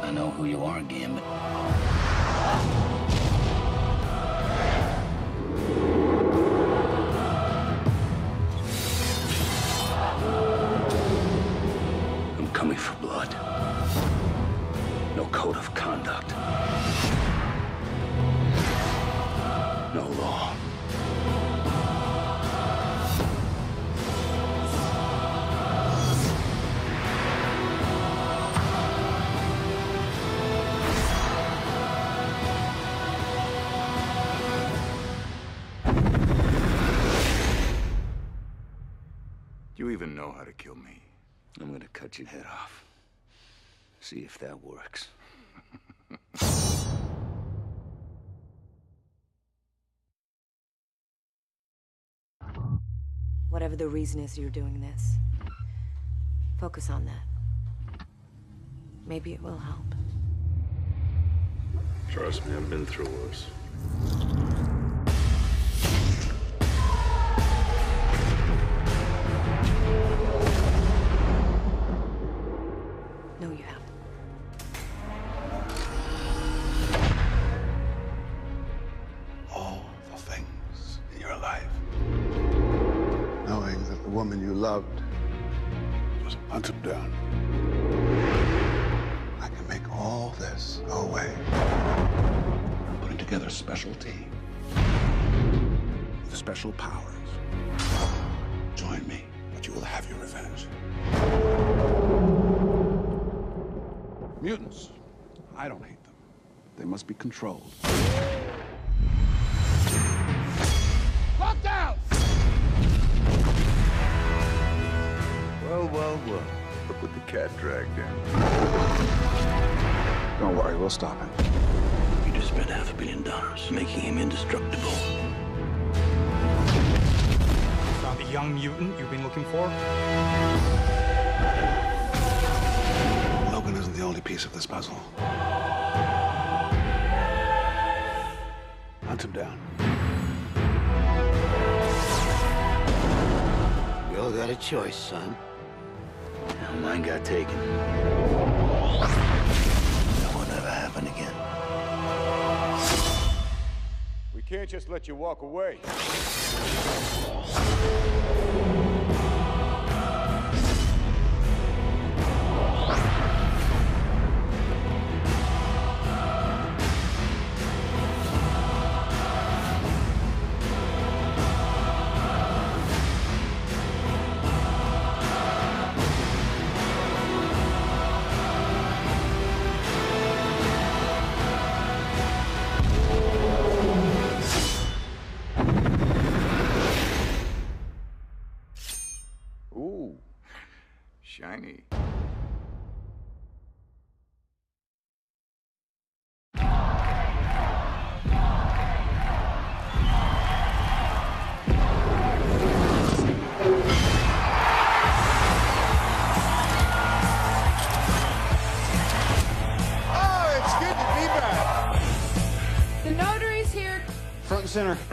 I know who you are, Gambit. Cut your head off. See if that works. Whatever the reason is you're doing this, focus on that. Maybe it will help. Trust me, I've been through worse. They must be controlled. Lock down! Well, well, well. Look what the cat dragged in. Don't worry, we'll stop him. You just spent half a billion dollars making him indestructible. Found the young mutant you've been looking for? Logan isn't the only piece of this puzzle. Him down. We all got a choice, son. Now mine got taken. That won't ever happen again. We can't just let you walk away.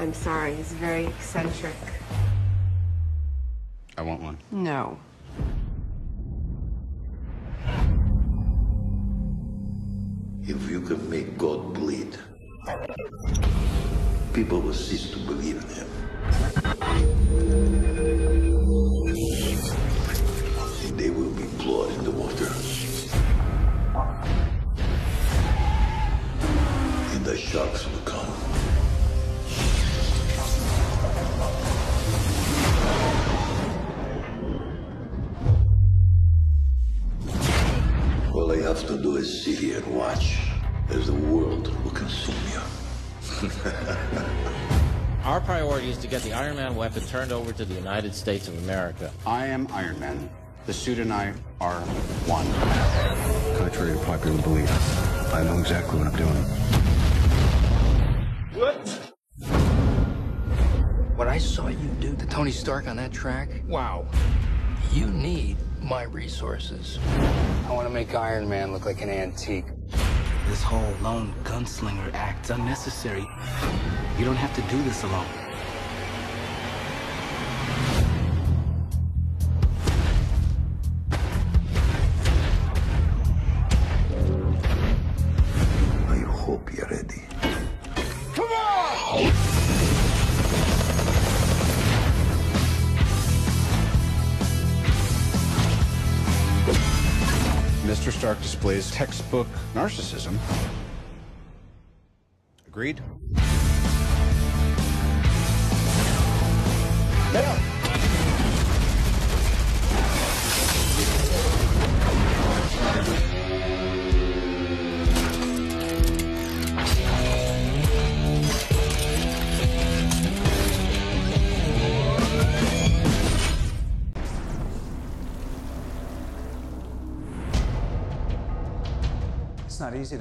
I'm sorry, he's very eccentric. Man weapon turned over to the United States of America. I am Iron Man. The suit and I are one. Contrary to popular belief, I know exactly what I'm doing. What? What I saw you do to Tony Stark on that track, wow. You need my resources. I want to make Iron Man look like an antique. This whole lone gunslinger act's unnecessary. You don't have to do this alone. Textbook narcissism. Agreed?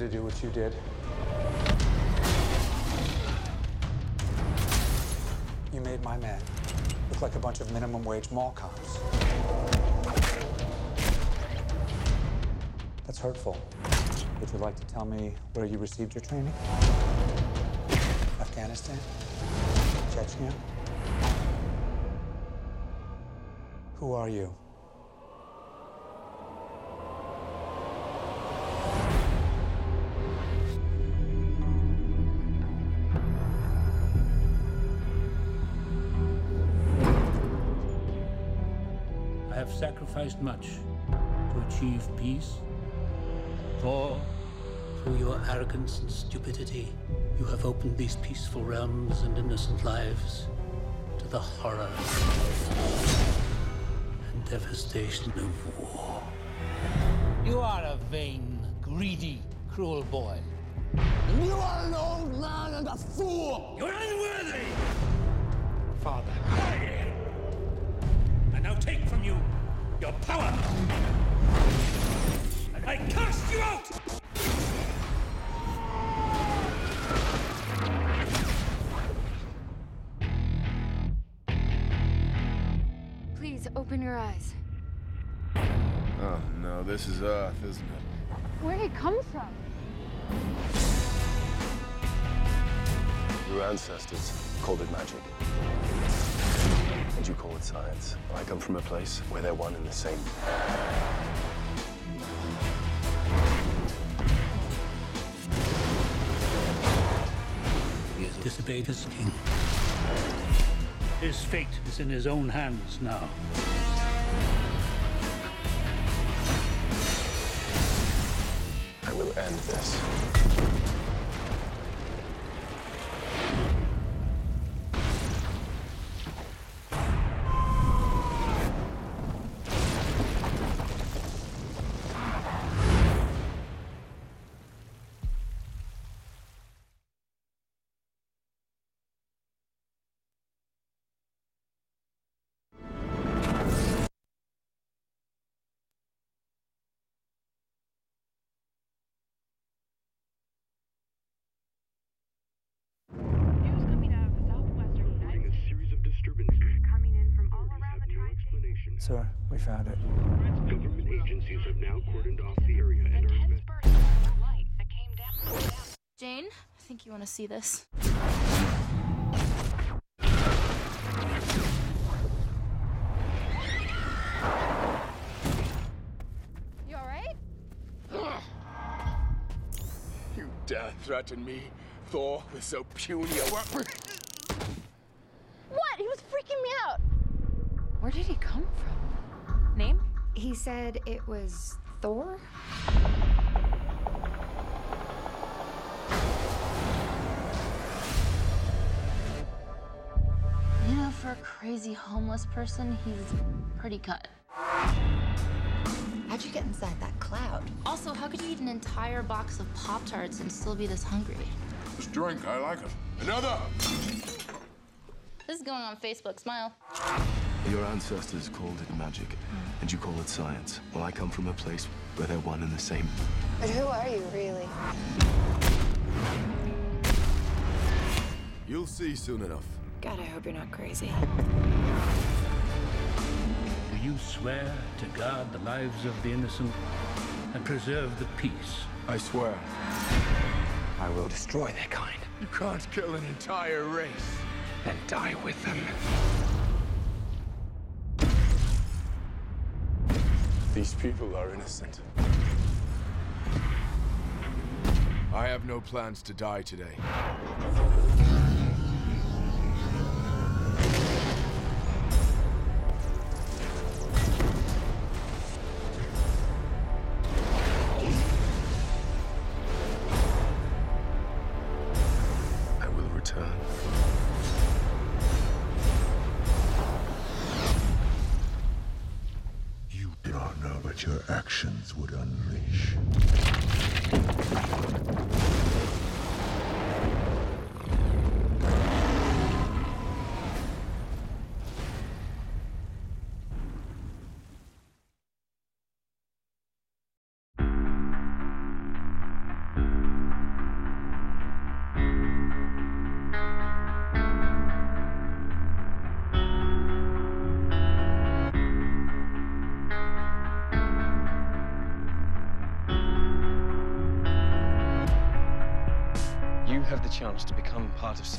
To do what you did. You made my men look like a bunch of minimum wage mall cops. That's hurtful. Would you like to tell me where you received your training? Afghanistan? Chechnya? Who are you? Sacrificed much to achieve peace. For, through your arrogance and stupidity, you have opened these peaceful realms and innocent lives to the horror and devastation of war. You are a vain, greedy, cruel boy. And you are an old man and a fool! You're unworthy! Father. I now take from you your power. And I cast you out! Please open your eyes. Oh no, this is Earth, isn't it? Where'd he come from? Your ancestors called it magic. And you call it science. I come from a place where they're one and the same. He has disobeyed his king. His fate is in his own hands now. I will end this. sir. We found it. Government agencies have now cordoned off the area and are... Jane, I think you want to see this. You alright? You dare threaten me, Thor, with so puny a weapon? Where did he come from? Name? He said it was Thor? You know, for a crazy homeless person, he's pretty cut. How'd you get inside that cloud? Also, how could you eat an entire box of Pop Tarts and still be this hungry? This drink, I like it. Another! This is going on Facebook. Smile. Your ancestors called it magic, hmm. and you call it science. Well, I come from a place where they're one and the same. But who are you, really? You'll see soon enough. God, I hope you're not crazy. Do you swear to guard the lives of the innocent and preserve the peace? I swear. I will destroy their kind You can't kill an entire race. and die with them. These people are innocent. I have no plans to die today.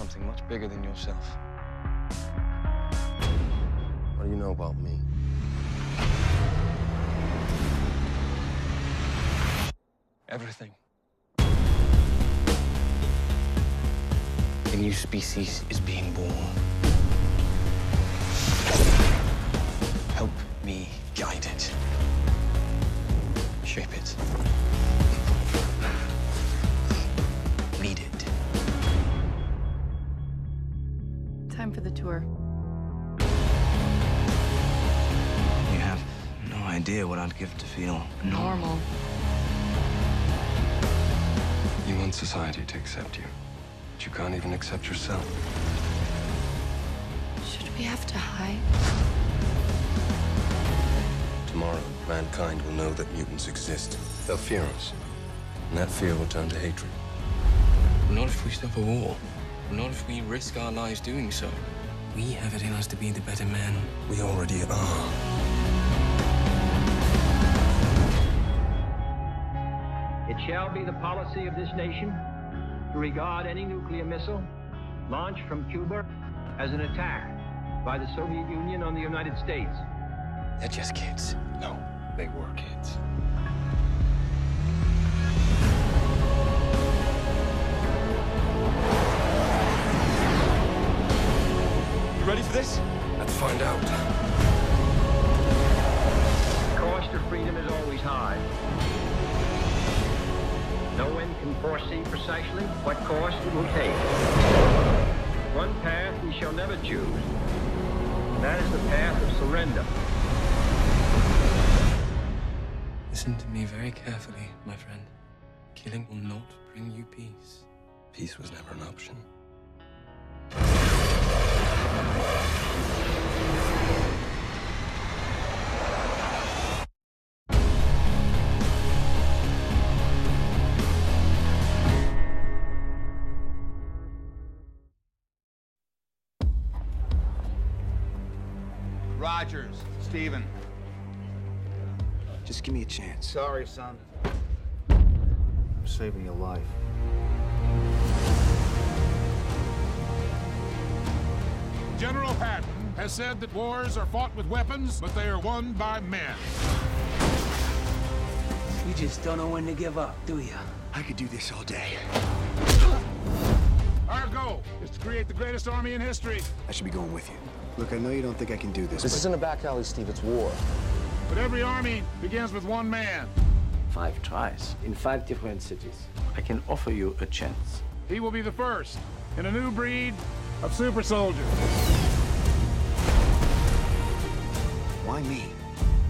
Something much bigger than yourself. What do you know about me? Everything. A new species is being born. Help me guide it. Shape it. For the tour. You have no idea what I'd give to feel Normal. You want society to accept you, but you can't even accept yourself. Should we have to hide? Tomorrow, mankind will know that mutants exist. They'll fear us. And that fear will turn to hatred. Not if we stop a war. Not if we risk our lives doing so. We have it in us to be the better men. We already are. It shall be the policy of this nation to regard any nuclear missile launched from Cuba as an attack by the Soviet Union on the United States. They're just kids. No, they were kids. You ready for this? Let's find out. The cost of freedom is always high. No one can foresee precisely what course it will take. One path we shall never choose. and That is the path of surrender. Listen to me very carefully, my friend. Killing will not bring you peace. Peace was never an option. Rogers, Steven. Just give me a chance. Sorry, son. I'm saving your life. General Patton has said that wars are fought with weapons, but they are won by men. You just don't know when to give up, do you? I could do this all day. Our goal is to create the greatest army in history. I should be going with you. Look, I know you don't think I can do this. This but... isn't a back alley, Steve. It's war. But every army begins with one man. Five tries in five different cities. I can offer you a chance. He will be the first in a new breed of super soldiers. Why me?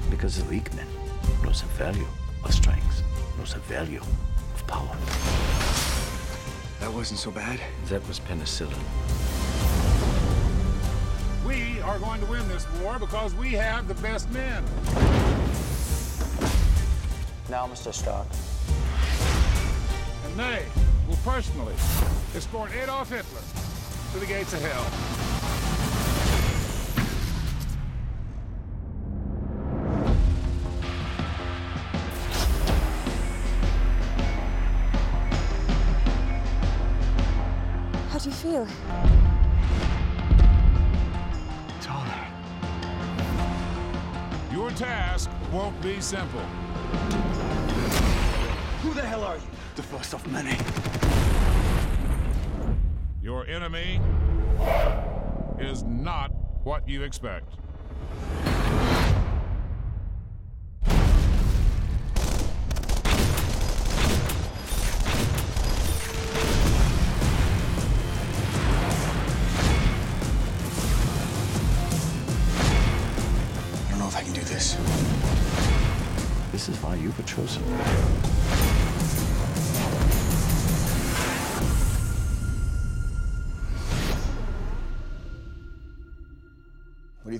Because the weak man knows the value of strength, knows the value of power. That wasn't so bad. That was penicillin. We are going to win this war because we have the best men. Now, Mr. Stark. And they will personally escort Adolf Hitler to the gates of hell. How do you feel? Taller. Your task won't be simple. Who the hell are you? The first of many. Your enemy is not what you expect.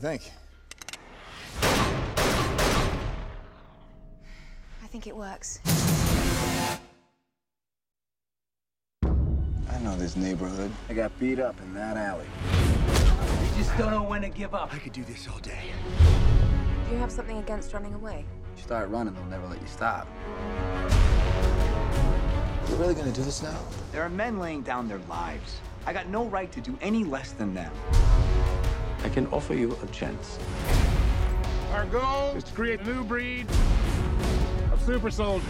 Think? I think it works. I know this neighborhood. I got beat up in that alley. You just don't know when to give up. I could do this all day. Do you have something against running away? You start running, they'll never let you stop. You really gonna do this now? There are men laying down their lives. I got no right to do any less than them. I can offer you a chance. Our goal is to create a new breed of super soldiers.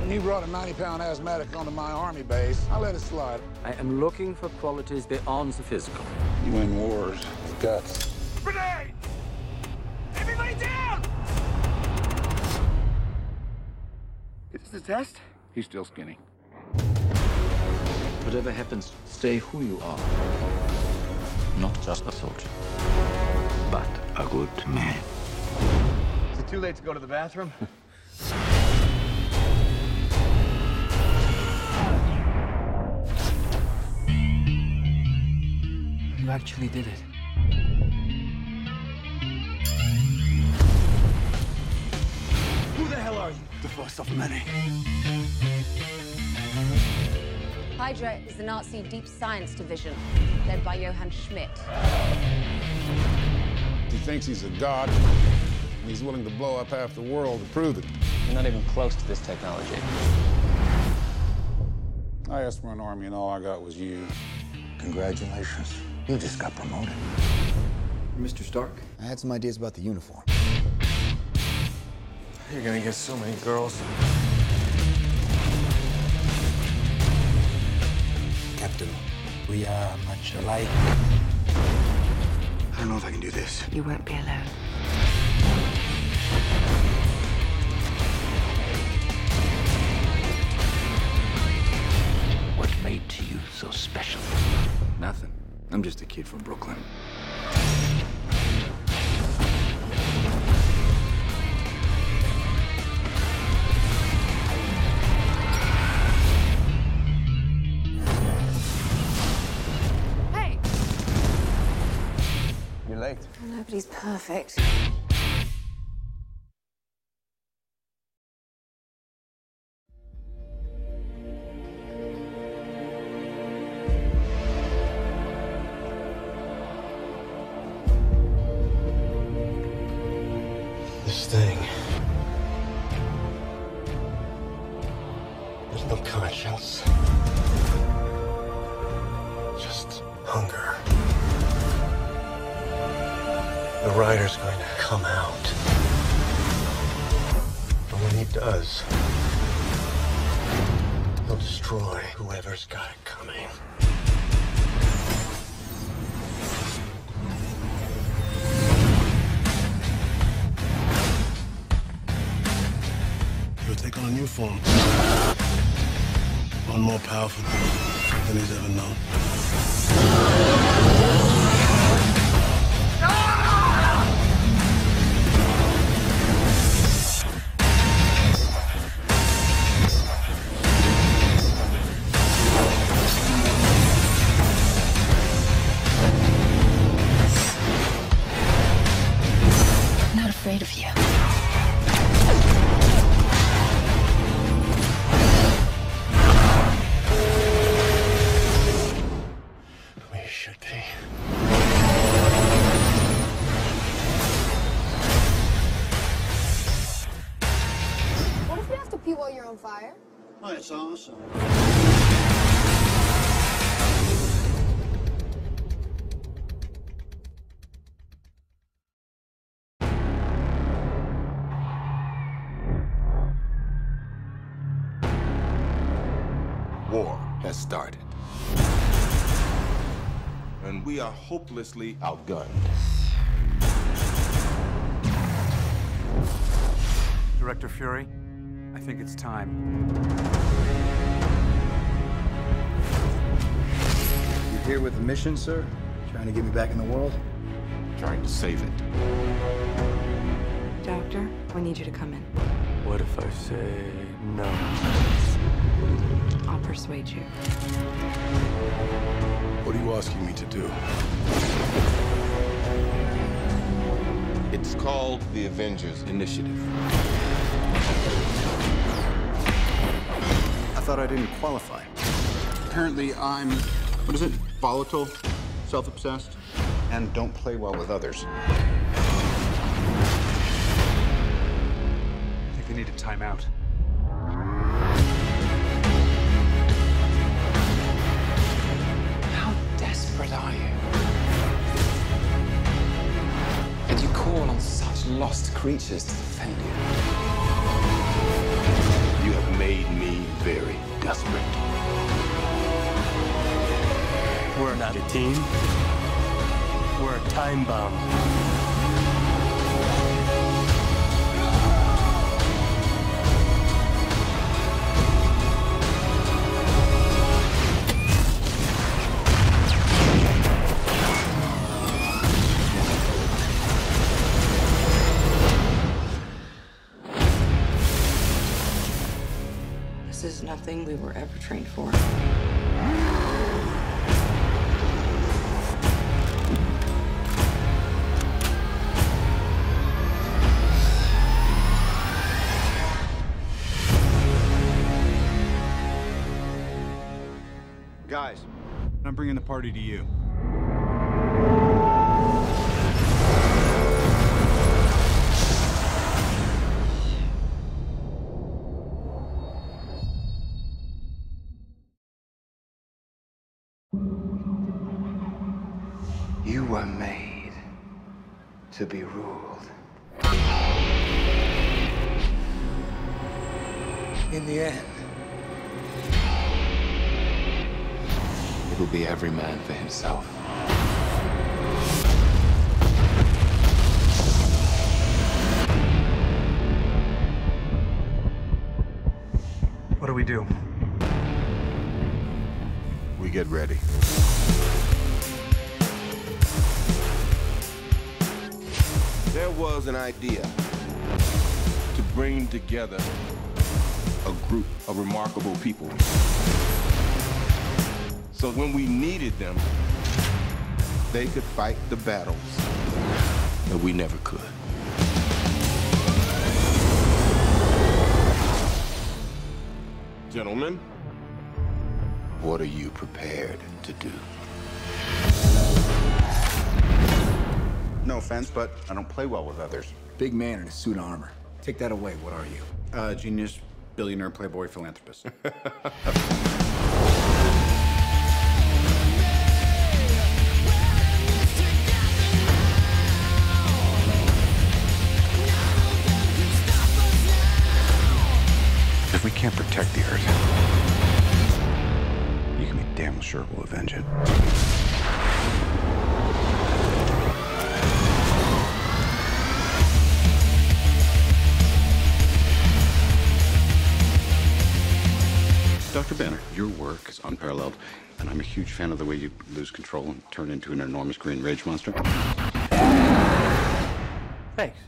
When he brought a 90-pound asthmatic onto my army base, I let it slide. I am looking for qualities beyond the physical. You win wars with guts. Grenade! Everybody down! Is this a test? He's still skinny. Whatever happens, stay who you are. Not just a soldier, but a good man. Is it too late to go to the bathroom? You actually did it. Who the hell are you? The first of many. Hydra is the Nazi Deep Science Division, led by Johann Schmidt. He thinks he's a god, and he's willing to blow up half the world to prove it. You're not even close to this technology. I asked for an army, and all I got was you. Congratulations. You just got promoted. Mr. Stark? I had some ideas about the uniform. You're gonna get so many girls. Captain, we are much alike. I don't know if I can do this. You won't be alone. What made you so special? Nothing. I'm just a kid from Brooklyn. Nobody's perfect. The rider's going to come out. And when he does, he'll destroy whoever's got it coming. He'll take on a new form. One more powerful than he's ever known. Hopelessly outgunned. Director Fury, I think it's time. You're here with the mission, sir? Trying to get me back in the world? Trying to save it. Doctor, we need you to come in. What if I say no? I'll persuade you. What are you asking me to do? It's called the Avengers Initiative. I thought I didn't qualify. Apparently, I'm. What is it? Volatile? Self obsessed? And don't play well with others. I think they need a timeout. Lost creatures to defend you. You have made me very desperate. We're not a team. We're a time bomb. This we were ever trained for. Guys, I'm bringing the party to. You to be ruled. In the end, It'll be every man for himself. Idea to bring together a group of remarkable people. So when we needed them, they could fight the battles that we never could. Gentlemen, what are you prepared to do? No offense, but I don't play well with others. Big man in a suit of armor. Take that away. What are you? Uh, genius, billionaire, playboy, philanthropist. If we can't protect the Earth, you can be damn sure we'll avenge it. Is unparalleled, and I'm a huge fan of the way you lose control and turn into an enormous green rage monster. Thanks.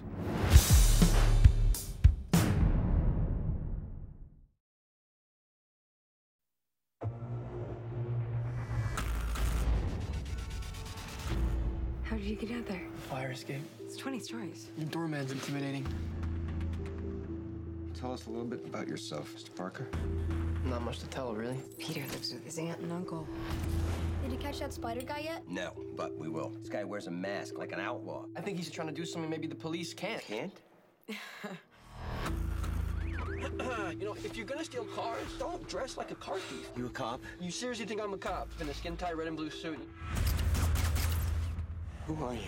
How did you get out there? Fire escape. It's 20 stories. Your doorman's intimidating. Tell us a little bit about yourself, Mr. Parker. Not much to tell, really. Peter lives with his aunt and uncle. Did you catch that spider guy yet? No, but we will. This guy wears a mask like an outlaw. I think he's trying to do something maybe the police can't. Can't? you know, if you're gonna steal cars, don't dress like a car thief. You a cop? You seriously think I'm a cop in a skin tight red and blue suit? Who are you?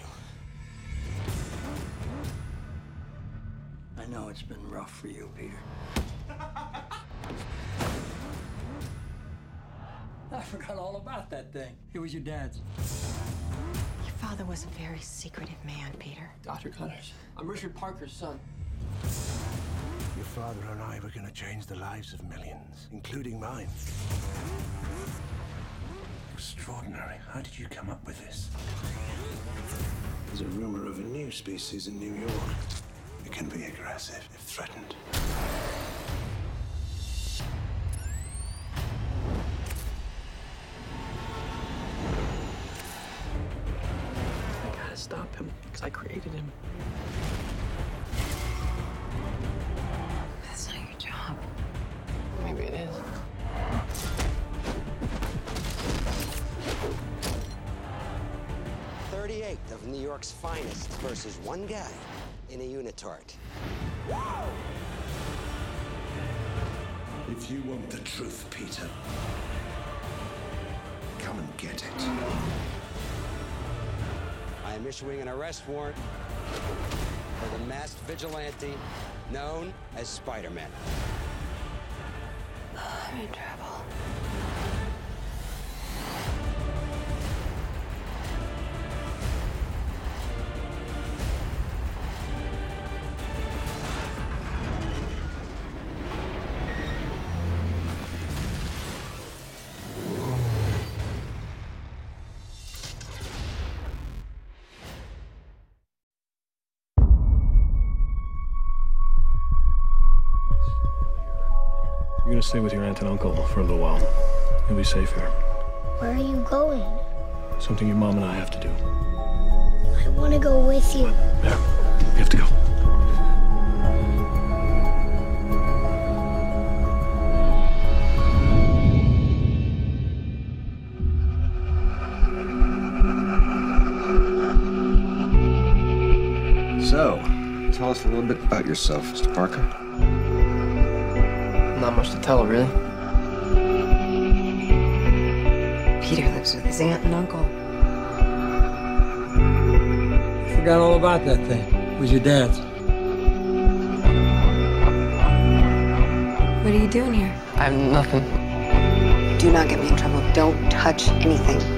I know it's been rough for you, Peter. I forgot all about that thing. It was your dad's. Your father was a very secretive man, Peter. Dr. Connors. I'm Richard Parker's son. Your father and I were going to change the lives of millions, including mine. Extraordinary. How did you come up with this? There's a rumor of a new species in New York. It can be aggressive if threatened. Him, because I created him. That's not your job. Maybe it is. Thirty-eight of New York's finest versus one guy in a unitard. If you want the truth, Peter, come and get it. I am issuing an arrest warrant for the masked vigilante known as Spider-Man. I'm stay with your aunt and uncle for a little while. You'll be safe here. Where are you going? Something your mom and I have to do. I want to go with you. There. We have to go. So, tell us a little bit about yourself, Mr. Parker. Not much to tell, really. Peter lives with his aunt and uncle. I Forgot all about that thing. It was your dad's. What are you doing here? I'm nothing. Do not get me in trouble. Don't touch anything.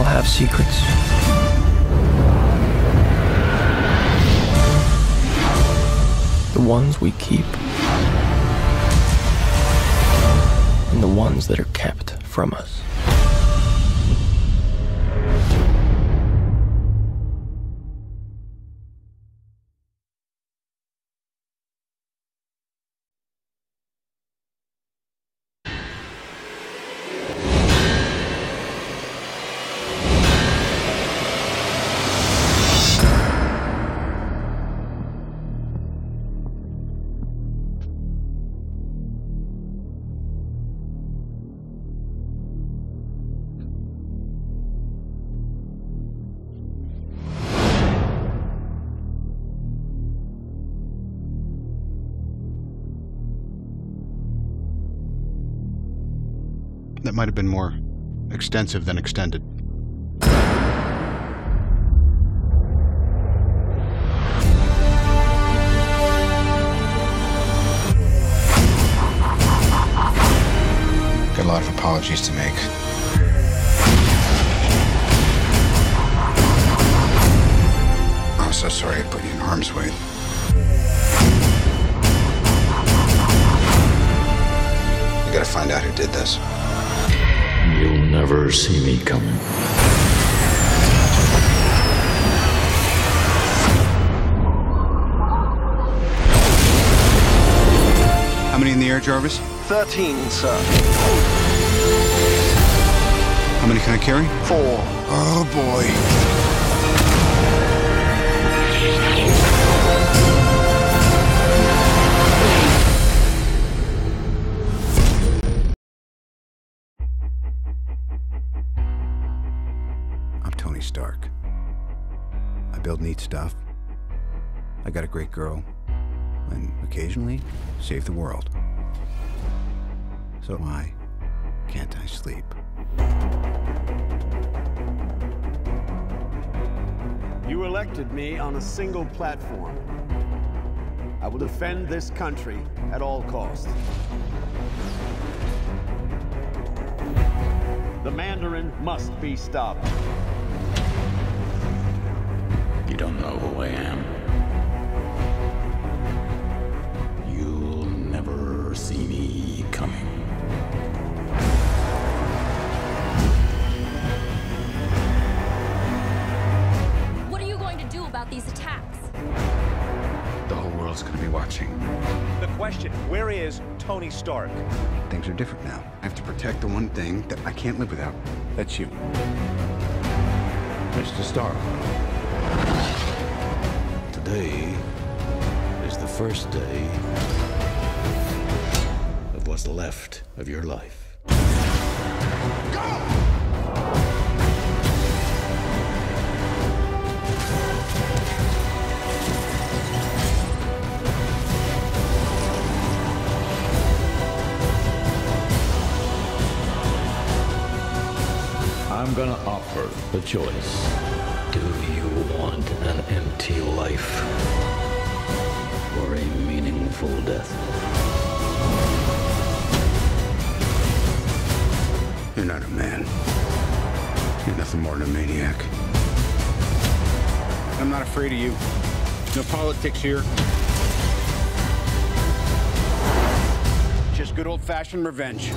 all have secrets. The ones we keep. And the ones that are kept from us. That might have been more extensive than extended. Got a lot of apologies to make. I'm so sorry I put you in harm's way. You gotta find out who did this. You'll never see me coming. How many in the air, Jarvis? 13, sir. How many can I carry? Four. Oh boy. Neat stuff. I got a great girl. And occasionally, save the world. So why can't I sleep? You elected me on a single platform. I will defend this country at all costs. The Mandarin must be stopped. You don't know who I am. You'll never see me coming. What are you going to do about these attacks? The whole world's gonna be watching. The question, where is Tony Stark? Things are different now. I have to protect the one thing that I can't live without. That's you. Mr. Stark. Today is the first day of what's left of your life. Go! I'm gonna offer the choice. Do you want an empty life or a meaningful death? You're not a man. You're nothing more than a maniac. I'm not afraid of you. No politics here. Just good old fashioned revenge.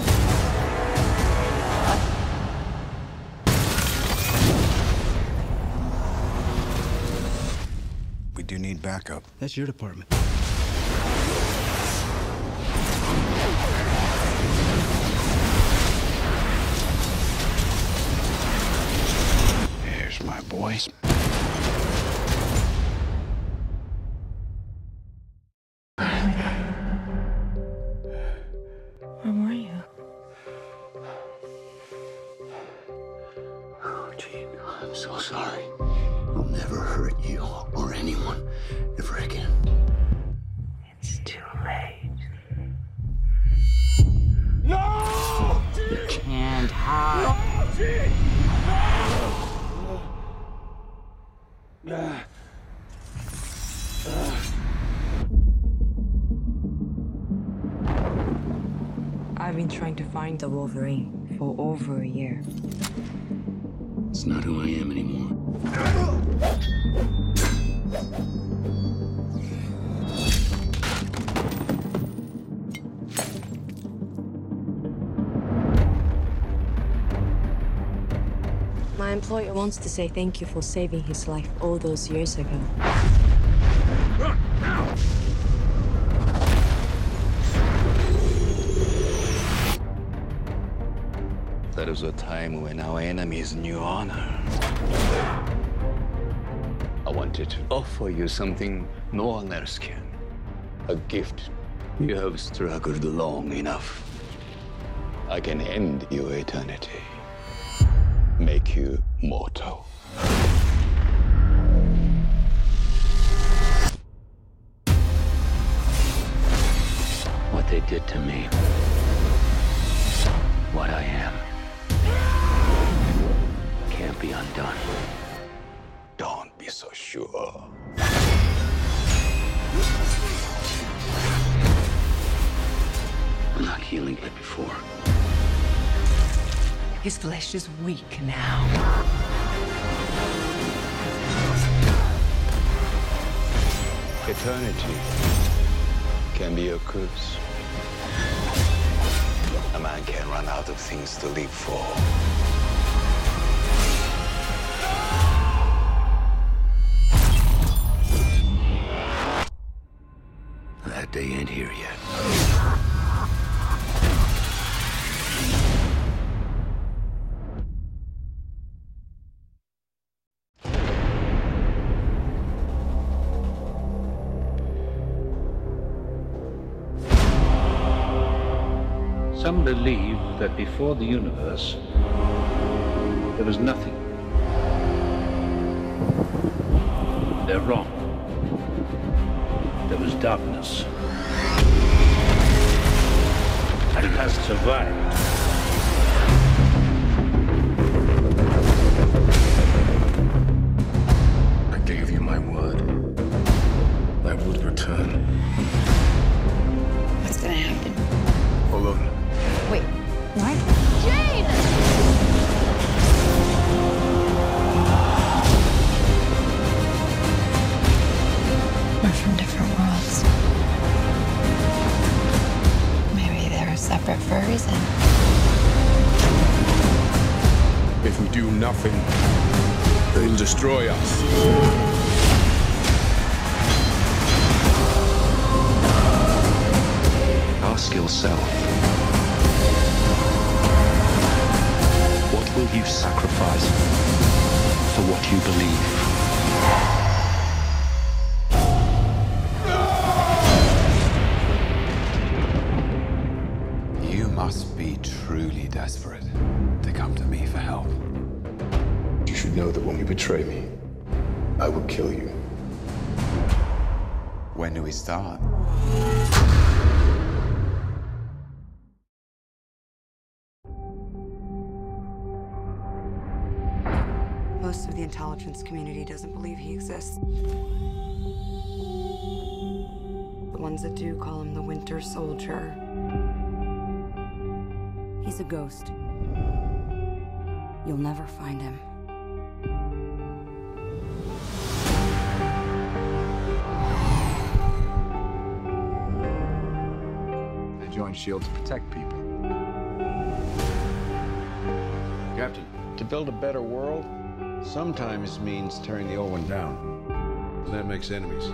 Backup. That's your department. a year. It's not who I am anymore. My employer wants to say thank you for saving his life all those years ago. Is a time when our enemies knew honor. I wanted to offer you something no one else can. A gift. You have struggled long enough. I can end your eternity. Make you mortal. What they did to me. What I am. Can't be undone. Don't be so sure. I'm not healing like before. His flesh is weak now. Eternity can be a curse. A man can run out of things to live for. Here yet. Some believe that before the universe, there was nothing. They're wrong. There was darkness. Has survived. That do call him the Winter Soldier. He's a ghost. You'll never find him. I joined S.H.I.E.L.D. to protect people. Captain, to build a better world sometimes means tearing the old one down. And that makes enemies.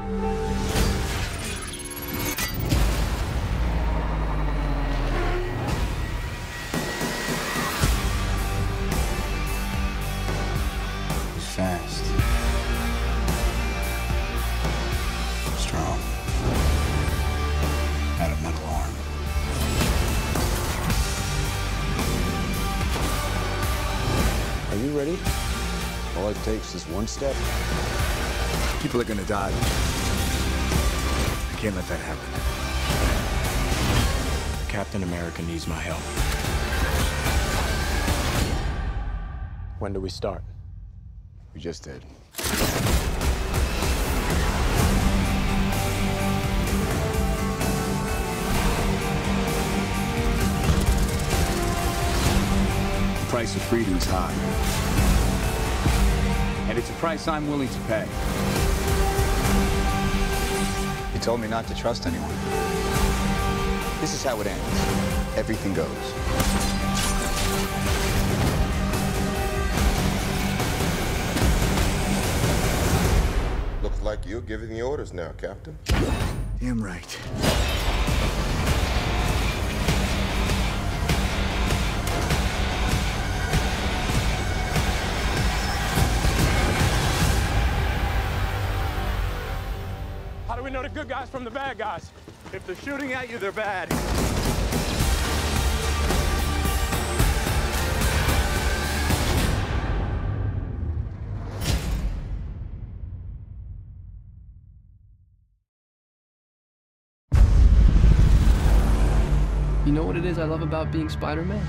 One step. People are gonna die. I can't let that happen. Captain America needs my help. When do we start? We just did. The price of freedom is high and it's a price I'm willing to pay. He told me not to trust anyone. This is how it ends. Everything goes. Looks like you're giving the orders now, Captain. Damn right. Guys from the bad guys? If they're shooting at you, they're bad. You know what it is I love about being Spider Man?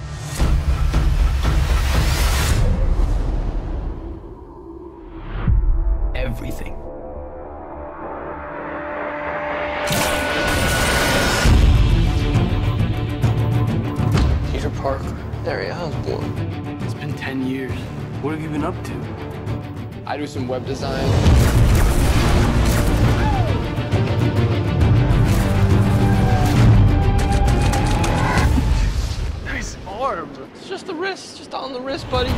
Everything. What have you been up to? I do some web design. Nice arm. It's just the wrist, just on the wrist, buddy.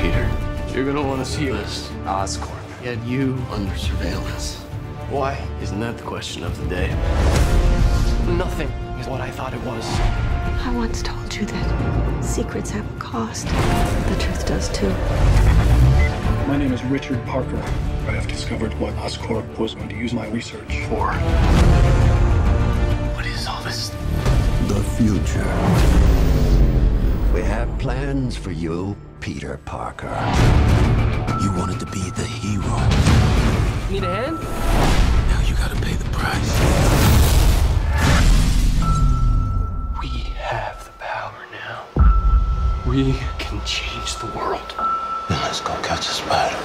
Peter, you're gonna want to see this. Oscorp had you under surveillance. Why? Isn't that the question of the day? Nothing is what I thought it was. I once told you that secrets have a cost. The truth does too. My name is Richard Parker. I have discovered what Oscorp was going to use my research for. What is all this? The future. We have plans for you, Peter Parker. You wanted to be the hero. Need a hand? Now you gotta pay the price. We can change the world. Then let's go catch a spider.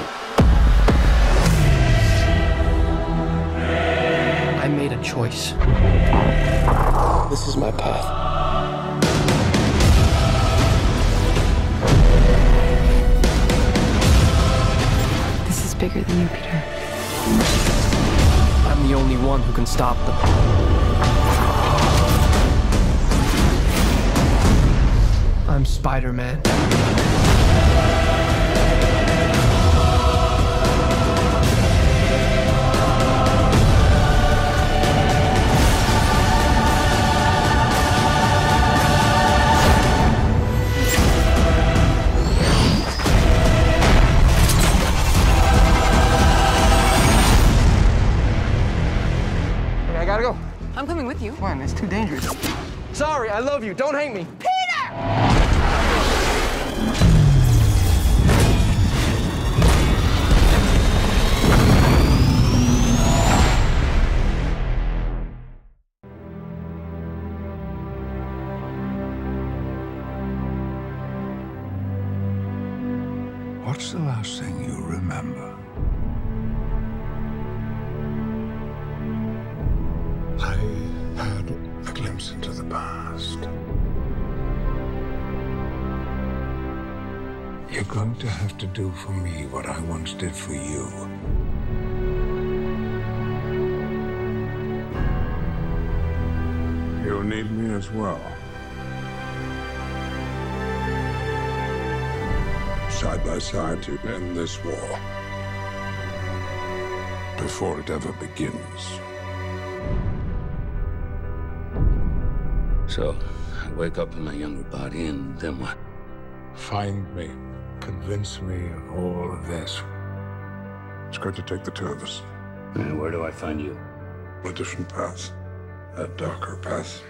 I made a choice. This is my path. This is bigger than you, Peter. I'm the only one who can stop them. I'm Spider Man. I gotta go. I'm coming with you. Come on, it's too dangerous. Sorry, I love you. Don't hate me. As well. Side by side to end this war. Before it ever begins. So, I wake up in my younger body, and then what? Find me. Convince me of all of this. It's going to take the two of us. And where do I find you? A different path. A darker path.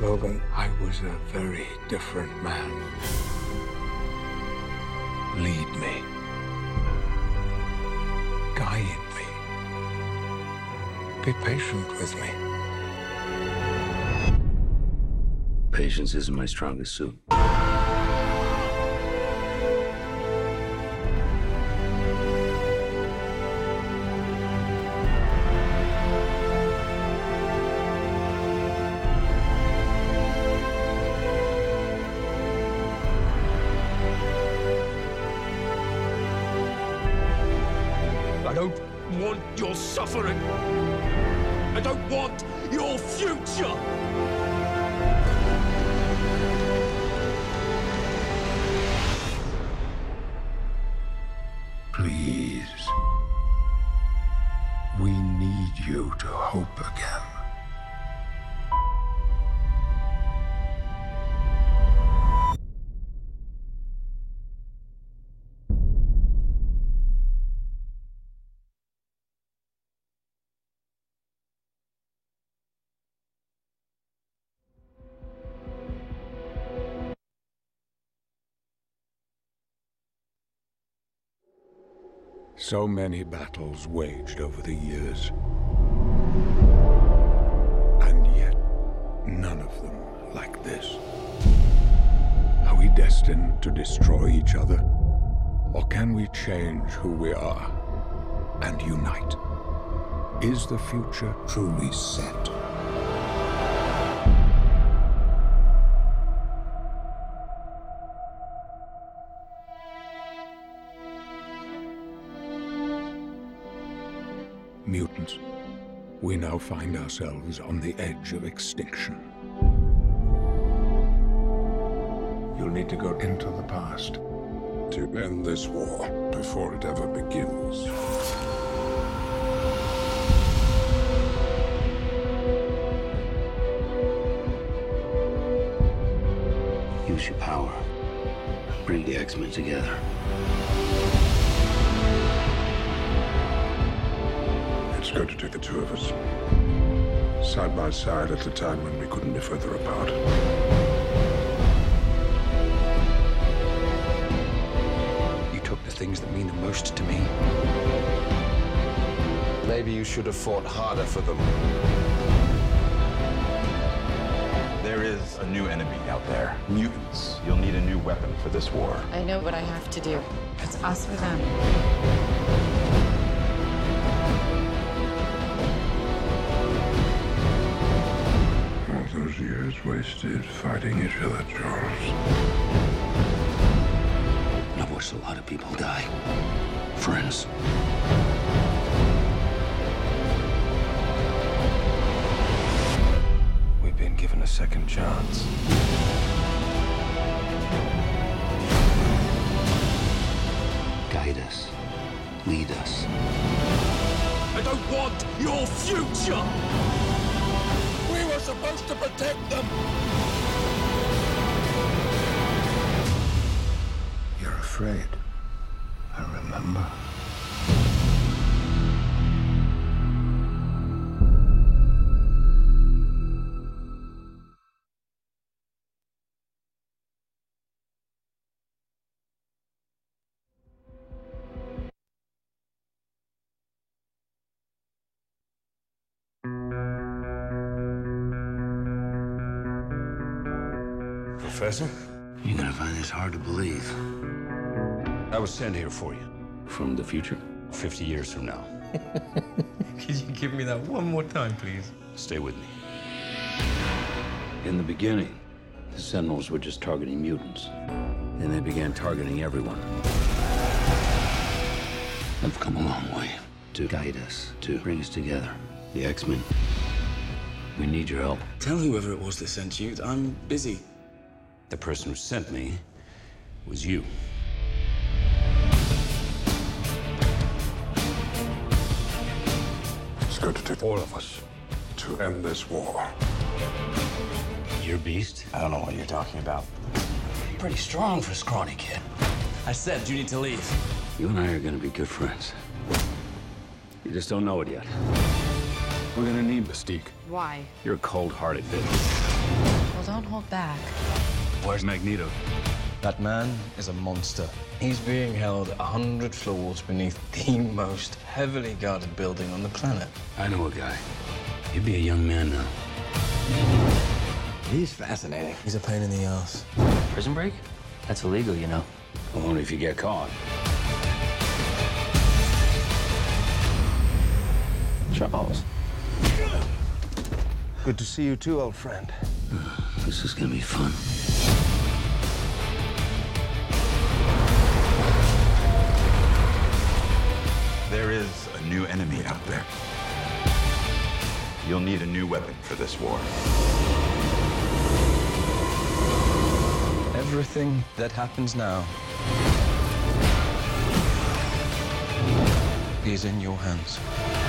Logan, I was a very different man. Lead me. Guide me. Be patient with me. Patience isn't my strongest suit. So many battles waged over the years. And yet, none of them like this. Are we destined to destroy each other? Or can we change who we are and unite? Is the future truly set? Mutants, we now find ourselves on the edge of extinction. You'll need to go into the past to end this war before it ever begins. Use your power. Bring the X-Men together. It's going to take the two of us. Side by side at a time when we couldn't be further apart. You took the things that mean the most to me. Maybe you should have fought harder for them. There is a new enemy out there. Mutants. You'll need a new weapon for this war. I know what I have to do. It's us or them. Those years wasted fighting each other, Charles. I've watched a lot of people die. Friends. We've been given a second chance. Guide us. Lead us. I don't want your future! Supposed to protect them! You're afraid. Professor? You're gonna find this hard to believe. I was sent here for you. From the future? 50 years from now. Could you give me that one more time, please? Stay with me. In the beginning, the Sentinels were just targeting mutants. Then they began targeting everyone. I've come a long way to guide us, to bring us together. The X-Men. We need your help. Tell whoever it was that sent you. I'm busy. The person who sent me was you. It's going to take all of us to end this war. Your beast? I don't know what you're talking about. Pretty strong for a scrawny kid. I said you need to leave. You and I are gonna be good friends. You just don't know it yet. We're gonna need Mystique. Why? You're a cold-hearted bitch. Well, don't hold back. Where's Magneto? That man is a monster. He's being held a hundred floors beneath the most heavily guarded building on the planet. I know a guy. He'd be a young man now. He's fascinating. He's a pain in the ass. Prison break? That's illegal, you know. Only if you get caught. Charles. Good to see you too, old friend. This is gonna be fun. Enemy out there. You'll need a new weapon for this war. Everything that happens now is in your hands.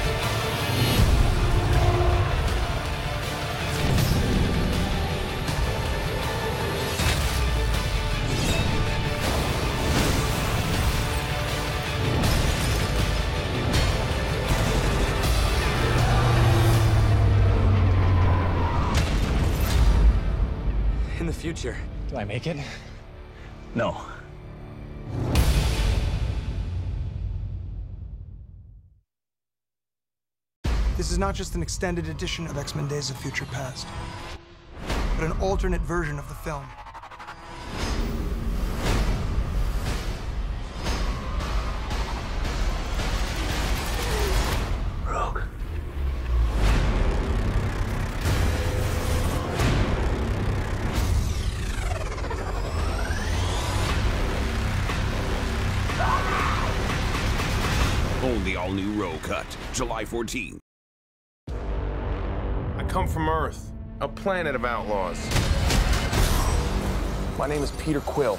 Future. Do I make it? No. This is not just an extended edition of X-Men Days of Future Past, but an alternate version of the film. All Cut, July 14th. I come from Earth, a planet of outlaws. My name is Peter Quill.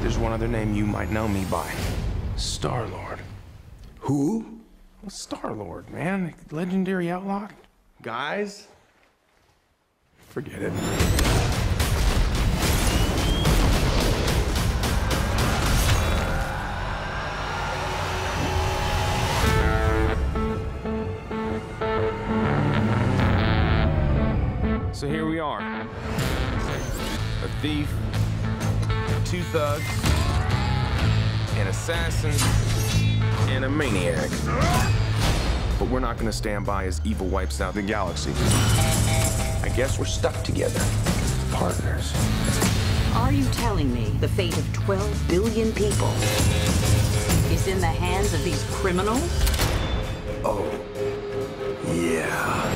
There's one other name you might know me by Star Lord. Who? Star Lord, man. Legendary outlaw. Guys, forget it. Thugs, an assassin, and a maniac. But we're not gonna stand by as evil wipes out the galaxy. I guess we're stuck together. Partners. Are you telling me the fate of 12 billion people is in the hands of these criminals? Oh, yeah.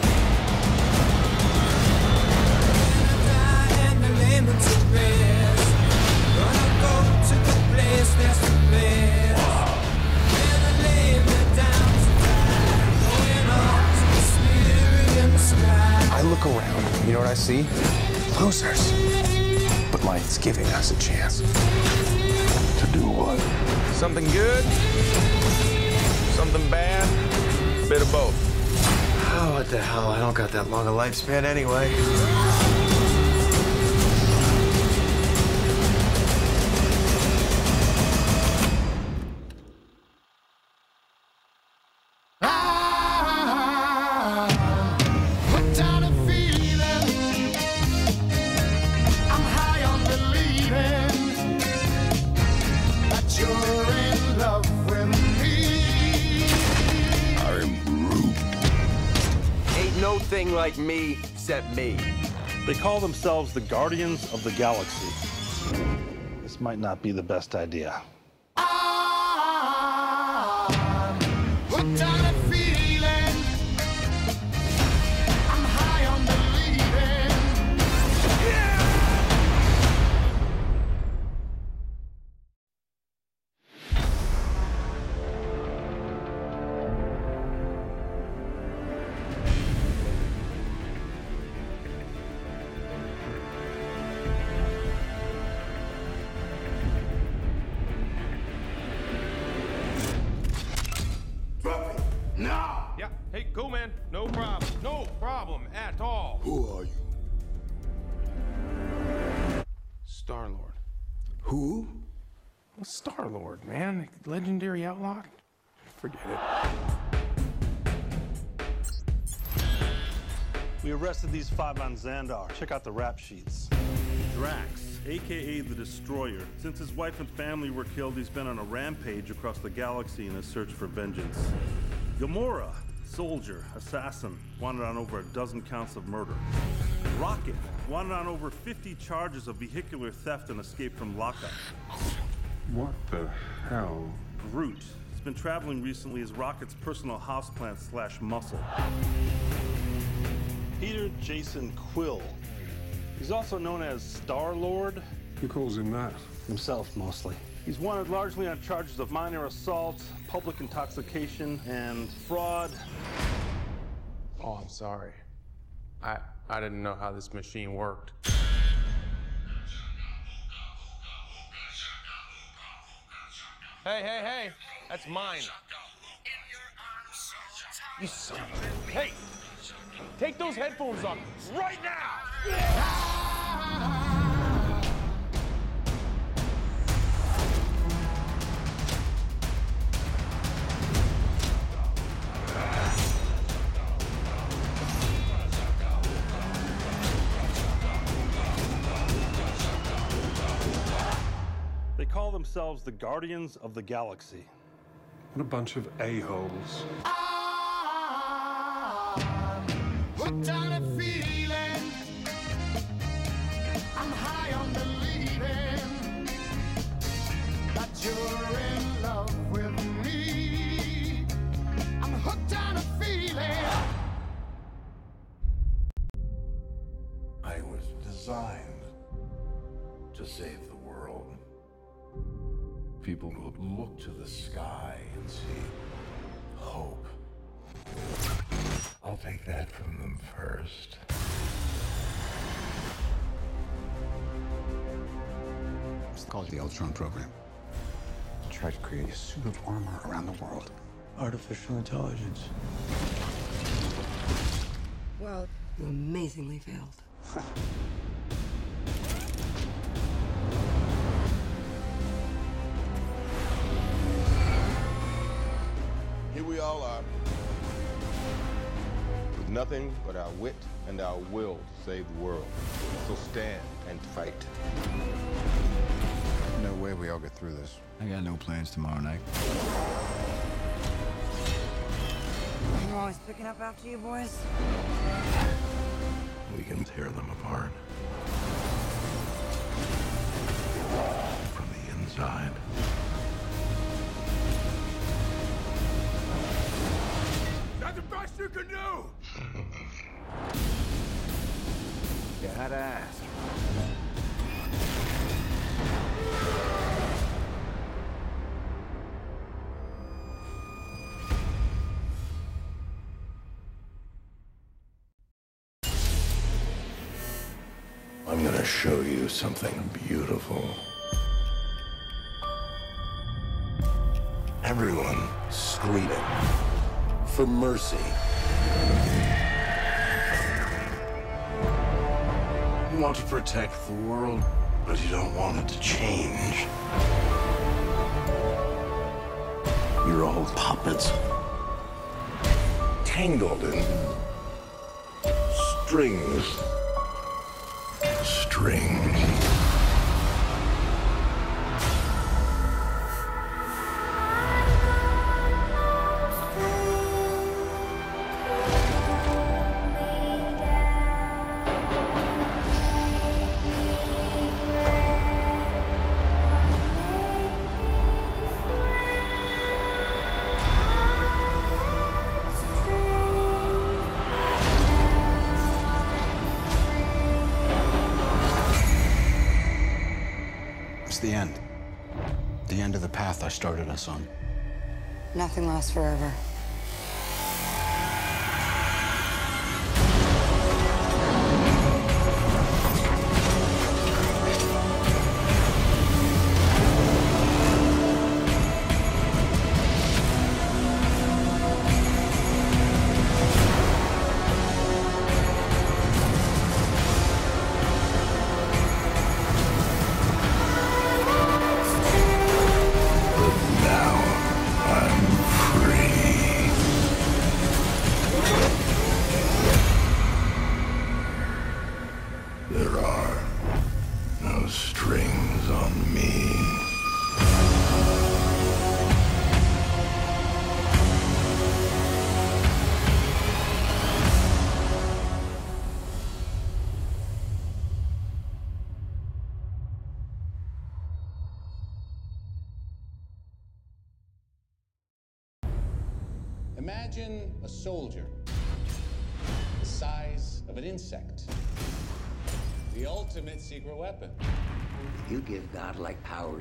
I look around, you know what I see? Losers. But life's giving us a chance. To do what? Something good, something bad, a bit of both. Oh, what the hell? I don't got that long a lifespan anyway. Except me. They call themselves the Guardians of the Galaxy. This might not be the best idea. Now! Legendary outlaw. Forget it. We arrested these five on Xandar. Check out the rap sheets. Drax, aka the Destroyer. Since his wife and family were killed, he's been on a rampage across the galaxy in his search for vengeance. Gamora, soldier, assassin, wanted on over a dozen counts of murder. Rocket, wanted on over 50 charges of vehicular theft and escape from lockup. What the hell? Groot He's been traveling recently as Rocket's personal houseplant slash muscle. Peter Jason Quill. He's also known as Star Lord. Who calls him that? Himself, mostly. He's wanted largely on charges of minor assault, public intoxication, and fraud. Oh, I'm sorry. I I didn't know how this machine worked. Hey, hey, hey! That's mine. You son of a... Hey! Take those headphones off right now! Themselves the Guardians of the Galaxy. What a bunch of a-holes. Hooked on a feeling. I'm high on believing that you're in love with me. I'm hooked on a feeling. I was designed to save the world. People would look to the sky and see hope. I'll take that from them first. It's called the Ultron program. Try to create a suit of armor around the world. Artificial intelligence. Well, you amazingly failed. Here we all are, with nothing but our wit and our will to save the world. So stand and fight. No way we all get through this. I got no plans tomorrow night. I'm always picking up after you boys. We can tear them apart. From the inside. That's the best you can do. You had to ask. I'm gonna show you something beautiful. Everyone screaming for mercy. You want to protect the world, but you don't want it to change. You're all puppets, tangled in strings. Strings. Nothing lasts forever.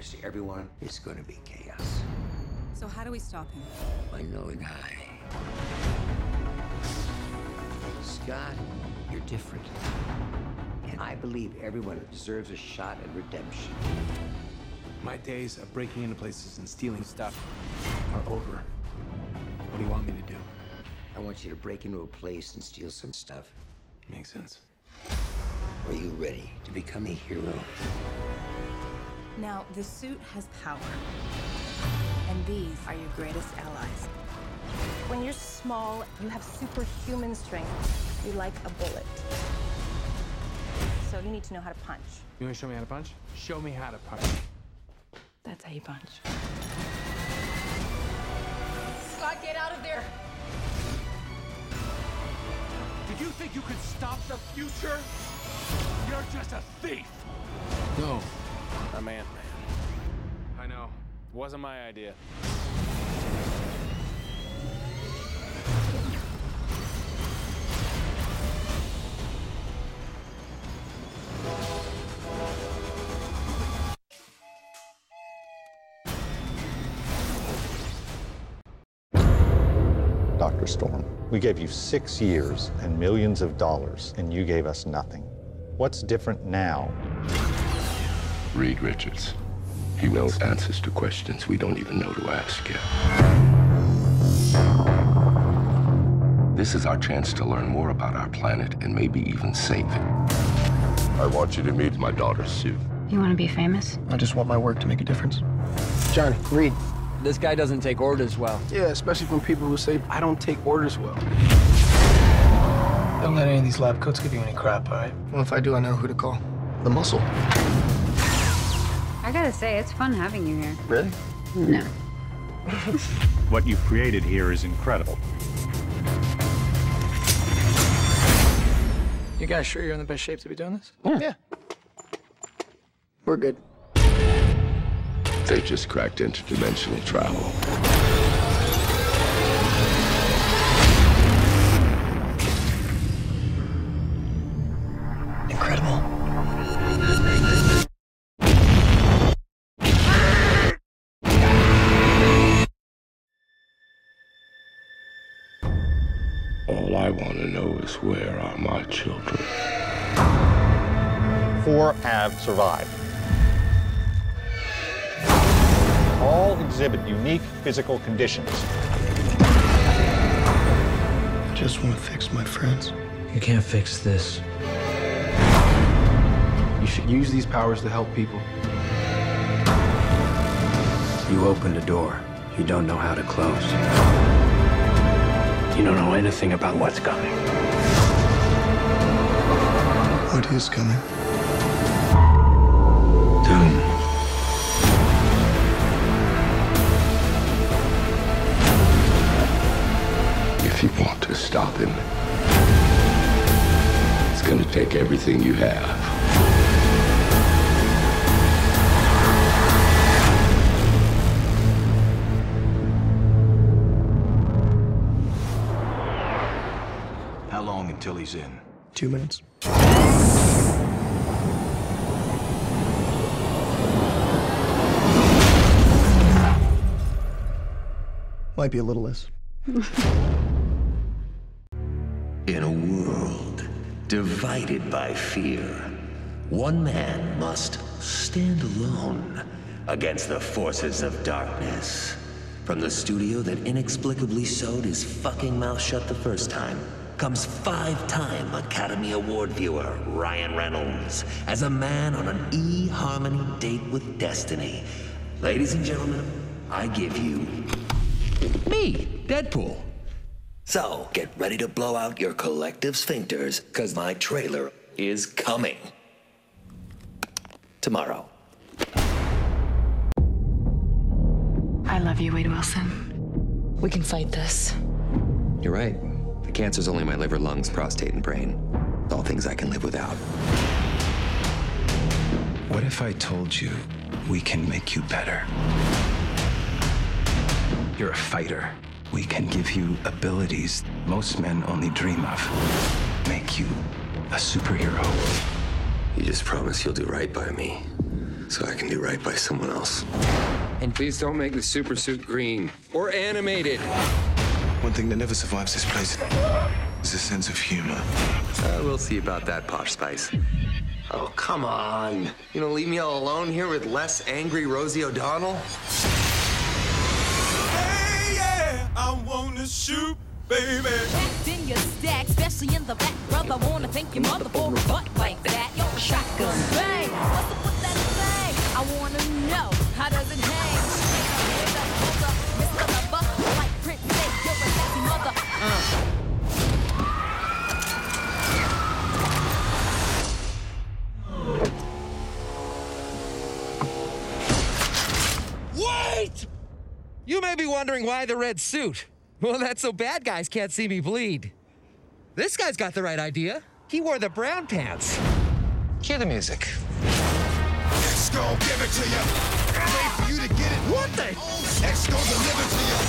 To everyone, it's going to be chaos. So how do we stop him? By knowing I. Scott, you're different. And I believe everyone deserves a shot at redemption. My days of breaking into places and stealing stuff are over. What do you want me to do? I want you to break into a place and steal some stuff. Makes sense. Are you ready to become a hero? Now, the suit has power. And these are your greatest allies. When you're small, you have superhuman strength. You're like a bullet. So you need to know how to punch. You want to show me how to punch? Show me how to punch. That's how you punch. Scott, get out of there! Did you think you could stop the future? You're just a thief! No. I'm Ant-Man. I know. Wasn't my idea. Dr. Storm, we gave you six years and millions of dollars, and you gave us nothing. What's different now? Reed Richards. He knows answers to questions we don't even know to ask yet. This is our chance to learn more about our planet and maybe even save it. I want you to meet my daughter, Sue. You want to be famous? I just want my work to make a difference. Johnny, Reed. This guy doesn't take orders well. Yeah, especially from people who say I don't take orders well. Don't let any of these lab coats give you any crap, all right? Well, if I do, I know who to call. The muscle. I gotta say, it's fun having you here. Really? No. What you've created here is incredible. You guys sure you're in the best shape to be doing this? Yeah. We're good. They just cracked interdimensional travel. Incredible. All I want to know is where are my children? Four have survived. All exhibit unique physical conditions. I just want to fix my friends. You can't fix this. You should use these powers to help people. You opened a door you don't know how to close. You don't know anything about what's coming. What is coming? Doom. If you want to stop him, it's gonna take everything you have. How until he's in? Two minutes. Might be a little less. In a world divided by fear, one man must stand alone against the forces of darkness. From the studio that inexplicably sewed his fucking mouth shut the first time, comes five-time Academy Award viewer Ryan Reynolds as a man on an e-harmony date with destiny. Ladies and gentlemen, I give you me, Deadpool. So get ready to blow out your collective sphincters, because my trailer is coming. Tomorrow. I love you, Wade Wilson. We can fight this. You're right. The cancer's only my liver, lungs, prostate, and brain. All things I can live without. What if I told you we can make you better? You're a fighter. We can give you abilities most men only dream of. Make you a superhero. You just promise you'll do right by me, so I can do right by someone else. And please don't make the super suit green or animated. One thing that never survives this place is a sense of humor. Uh, we'll see about that, Posh Spice. Oh, come on. You gonna leave me all alone here with less angry Rosie O'Donnell? Hey, yeah, I wanna shoot, baby. Packed in your stack, especially in the back, brother. Wanna thank your mother for a butt like that. Yo, shotgun bang. What's up with that thing? I wanna know how does it wondering why the red suit? Well, that's so bad guys can't see me bleed. This guy's got the right idea. He wore the brown pants. Hear the music. X gon' give it to you. Wait for you to get it. What the? X gon' deliver to you.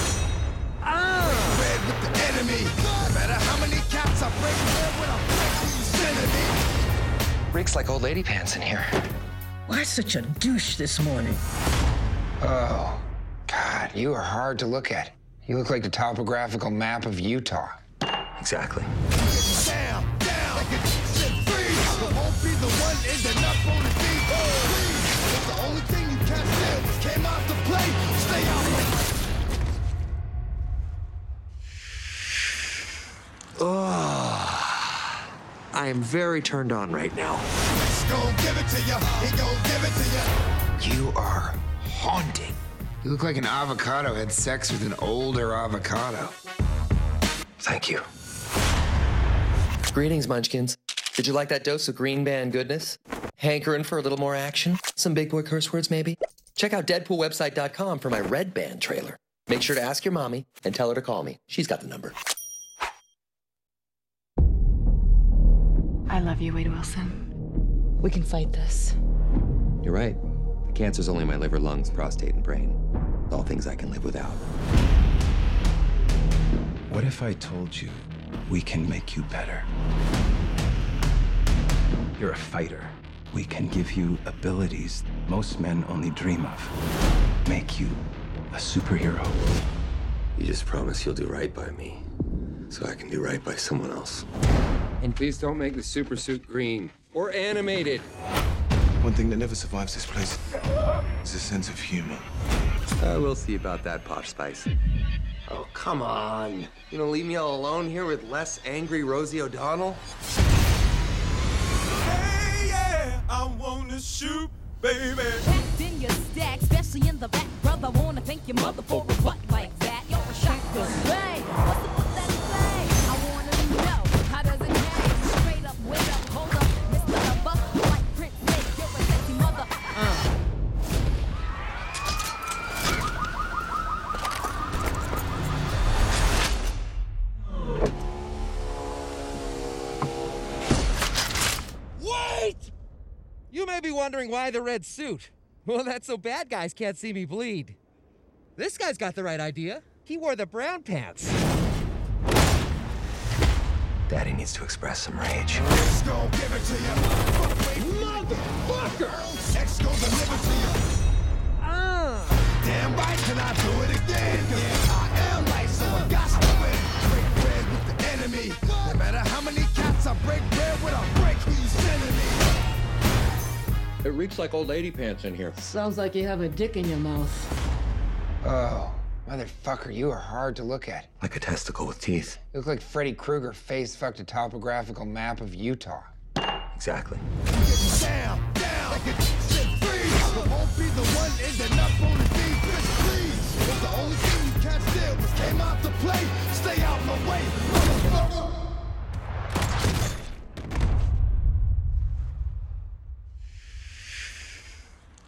Ah. Red with the enemy. No matter how many cats I break, red when I break these enemy. Reeks like old lady pants in here. Why such a douche this morning? Oh, God, you are hard to look at. You look like the topographical map of Utah. Exactly. Down, down. Like a shit freeze. I won't be the one ending up on the beat. Please. It's the only thing you can't do. Came out to play. Stay out. Oh, I am very turned on right now. X gon' give it to you. He gon' give it to you. You are haunting. You look like an avocado had sex with an older avocado. Thank you. Greetings, Munchkins. Did you like that dose of Green Band goodness? Hankering for a little more action? Some big boy curse words, maybe? Check out DeadpoolWebsite.com for my Red Band trailer. Make sure to ask your mommy and tell her to call me. She's got the number. I love you, Wade Wilson. We can fight this. You're right. Cancer's only my liver, lungs, prostate, and brain. All things I can live without. What if I told you we can make you better? You're a fighter. We can give you abilities most men only dream of. Make you a superhero. You just promise you'll do right by me, so I can do right by someone else. And please don't make the super suit green or animated. One thing that never survives this place is a sense of humor. Uh, we'll see about that, Posh Spice. Oh, come on. You gonna leave me all alone here with less angry Rosie O'Donnell? Hey, yeah, I wanna shoot, baby. Packed in your stack, especially in the back, brother. Wanna thank your mother for a butt like that. You're a shotgun. Bang! Wondering why the red suit. Well, that's so bad guys can't see me bleed. This guy's got the right idea. He wore the brown pants. Daddy needs to express some rage. X gon' give it to you. Motherfucker! X gon' deliver to you. Ah! Damn right, can I do it again? Yeah, I am like someone got to win. Break bread with the enemy. No matter how many cats I break bread with, I It reeks like old lady pants in here. Sounds like you have a dick in your mouth. Oh, motherfucker, you are hard to look at. Like a testicle with teeth. You look like Freddy Krueger face fucked a topographical map of Utah. Exactly. Down, down, like a shit freeze. I won't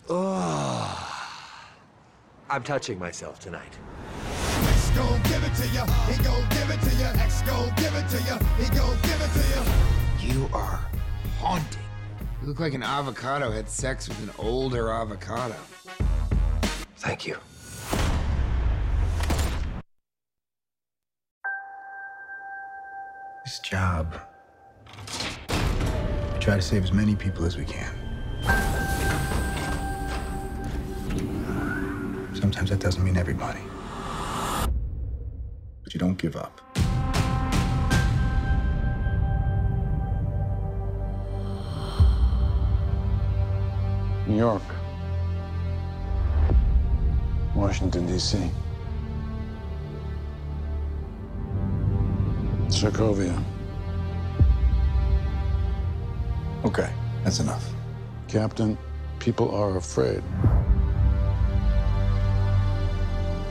Oh. I'm touching myself tonight. X gon' give it to you. He gon' give it to you. X gon' give it to you. He gon' give it to you. You are haunting. You look like an avocado had sex with an older avocado. Thank you. This job. We try to save as many people as we can. Sometimes that doesn't mean everybody. But you don't give up. New York. Washington, D.C. Sokovia. Okay, that's enough. Captain, people are afraid.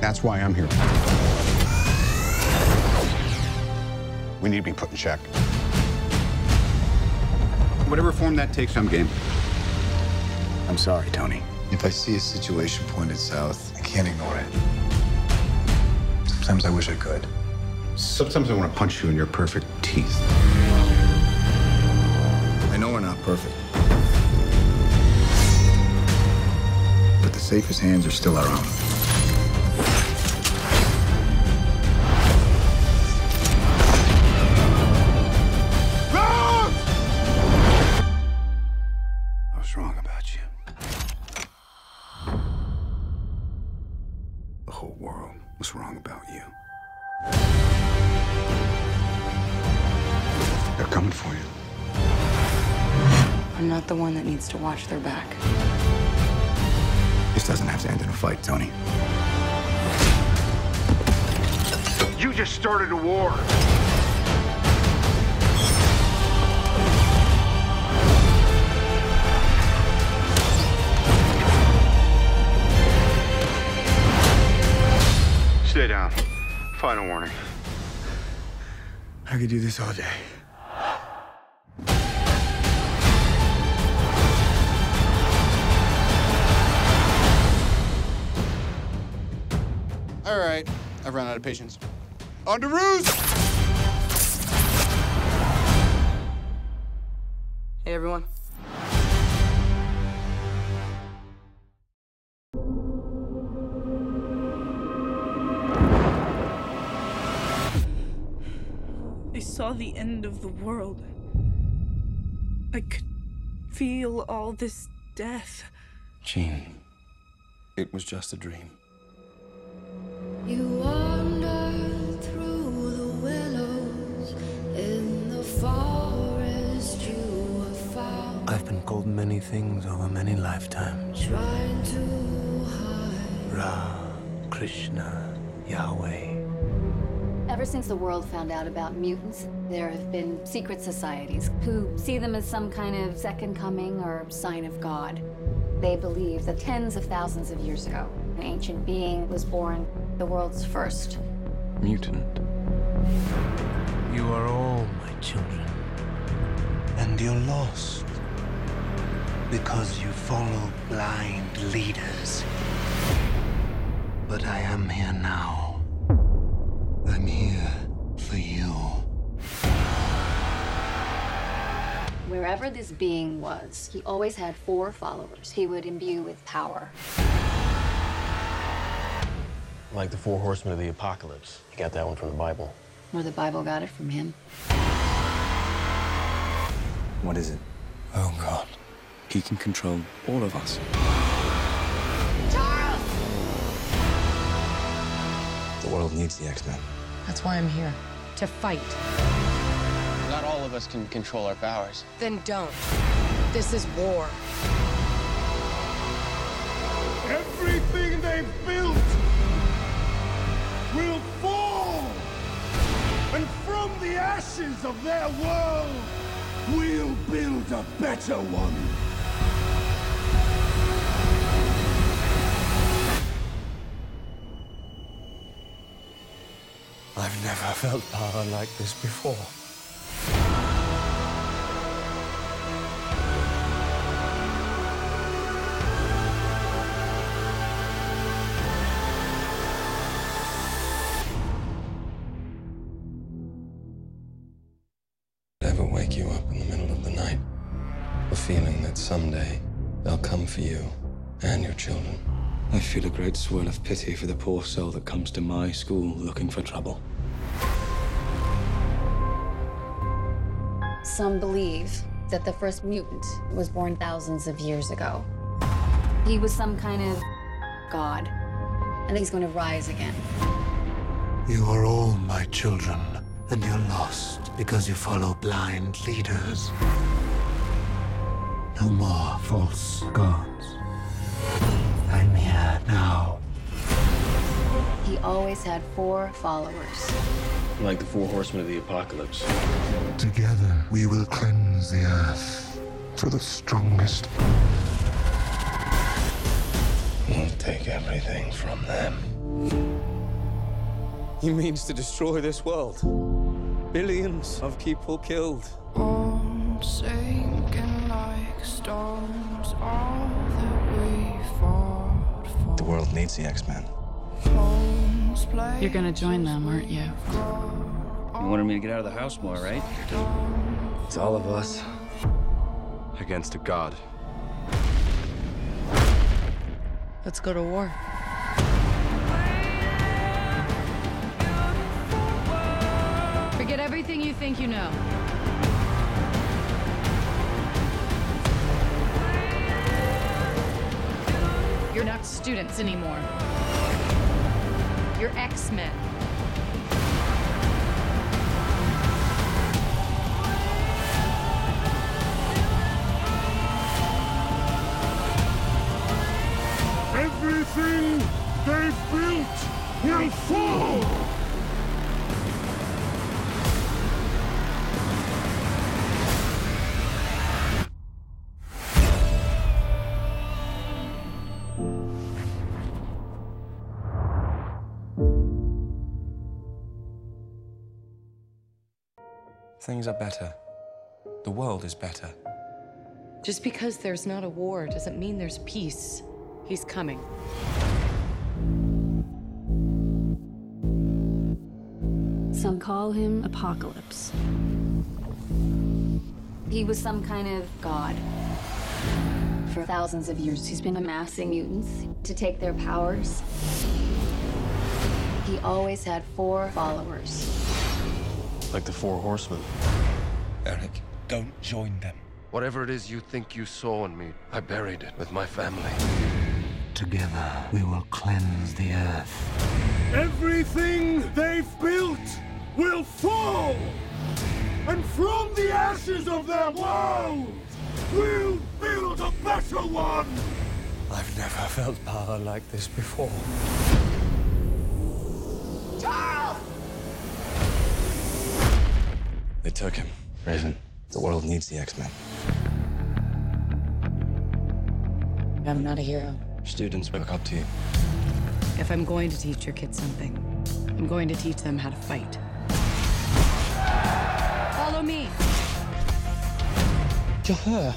That's why I'm here. We need to be put in check. Whatever form that takes, I'm game. I'm sorry, Tony. If I see a situation pointed south, I can't ignore it. Sometimes I wish I could. Sometimes I want to punch you in your perfect teeth. I know we're not perfect. But the safest hands are still our own. Watch their back. This doesn't have to end in a fight, Tony. You just started a war. Stay down. Final warning. I could do this all day. I've run out of patience. On to ruse! Hey, everyone. I saw the end of the world. I could feel all this death. Jean, it was just a dream. I've been called many things over many lifetimes. Trying to hide. Ra, Krishna, Yahweh. Ever since the world found out about mutants, there have been secret societies who see them as some kind of second coming or sign of God. They believe that tens of thousands of years ago, an ancient being was born, the world's first. Mutant. You are all my children. And you're lost. Because you follow blind leaders. But I am here now. I'm here for you. Wherever this being was, he always had four followers he would imbue with power. Like the four horsemen of the apocalypse. You got that one from the Bible. Or the Bible got it from him. What is it? Oh, God. He can control all of us. Charles! The world needs the X Men. That's why I'm here. To fight. Not all of us can control our powers. Then don't. This is war. Ashes of their world, we'll build a better one. I've never felt power like this before. Poor soul that comes to my school looking for trouble. Some believe that the first mutant was born thousands of years ago. He was some kind of god, and he's going to rise again. You are all my children, and you're lost because you follow blind leaders. No more false gods. I'm here now. He always had four followers. Like the four horsemen of the apocalypse. Together, we will cleanse the earth for the strongest. We'll take everything from them. He means to destroy this world. Billions of people killed. All sinking like stones, all that we fought for. The world needs the X Men. Home You're gonna join them, aren't you? You wanted me to get out of the house more, right? It's all of us against a god. Let's go to war. Forget everything you think you know. You're not students anymore. You're X-Men. Everything they've built will fall! Things are better. The world is better. Just because there's not a war doesn't mean there's peace. He's coming. Some call him Apocalypse. He was some kind of god. For thousands of years, he's been amassing mutants to take their powers. He always had four followers. Like the Four Horsemen. Erik, don't join them. Whatever it is you think you saw in me, I buried it with my family. Together, we will cleanse the earth. Everything they've built will fall! And from the ashes of their world, we'll build a better one! I've never felt power like this before. Charles! They took him. Raven, the world needs the X-Men. I'm not a hero. Students look up to you. If I'm going to teach your kids something, I'm going to teach them how to fight. Follow me. You're her.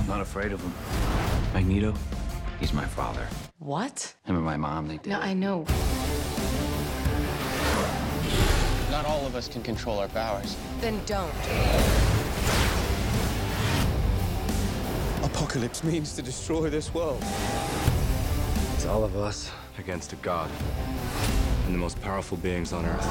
I'm not afraid of him. Magneto, he's my father. What? Him and my mom, they did. No, I know. Not all of us can control our powers. Then don't. Apocalypse means to destroy this world. It's all of us against a god. And the most powerful beings on Earth.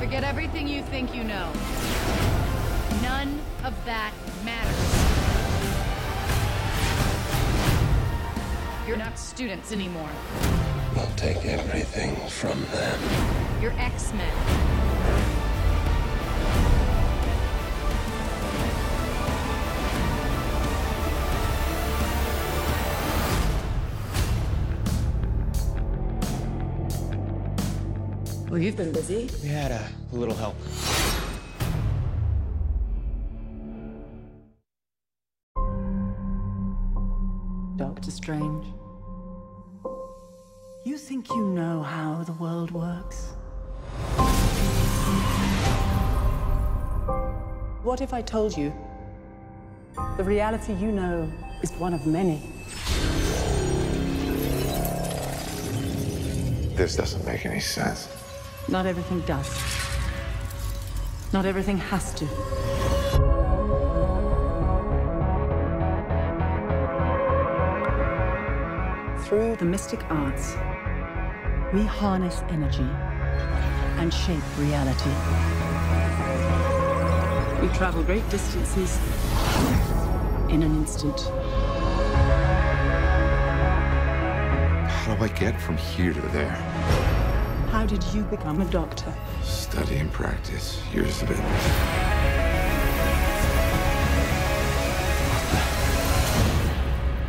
Forget everything you think you know. None of that matters. You're not students anymore. We'll take everything from them. You're X-Men. Well, you've been busy. We had a little help. Doctor Strange. You think you know how the world works? What if I told you the reality you know is one of many? This doesn't make any sense. Not everything does. Not everything has to. Through the mystic arts, we harness energy and shape reality. We travel great distances in an instant. How do I get from here to there? How did you become a doctor? Study and practice, years of it.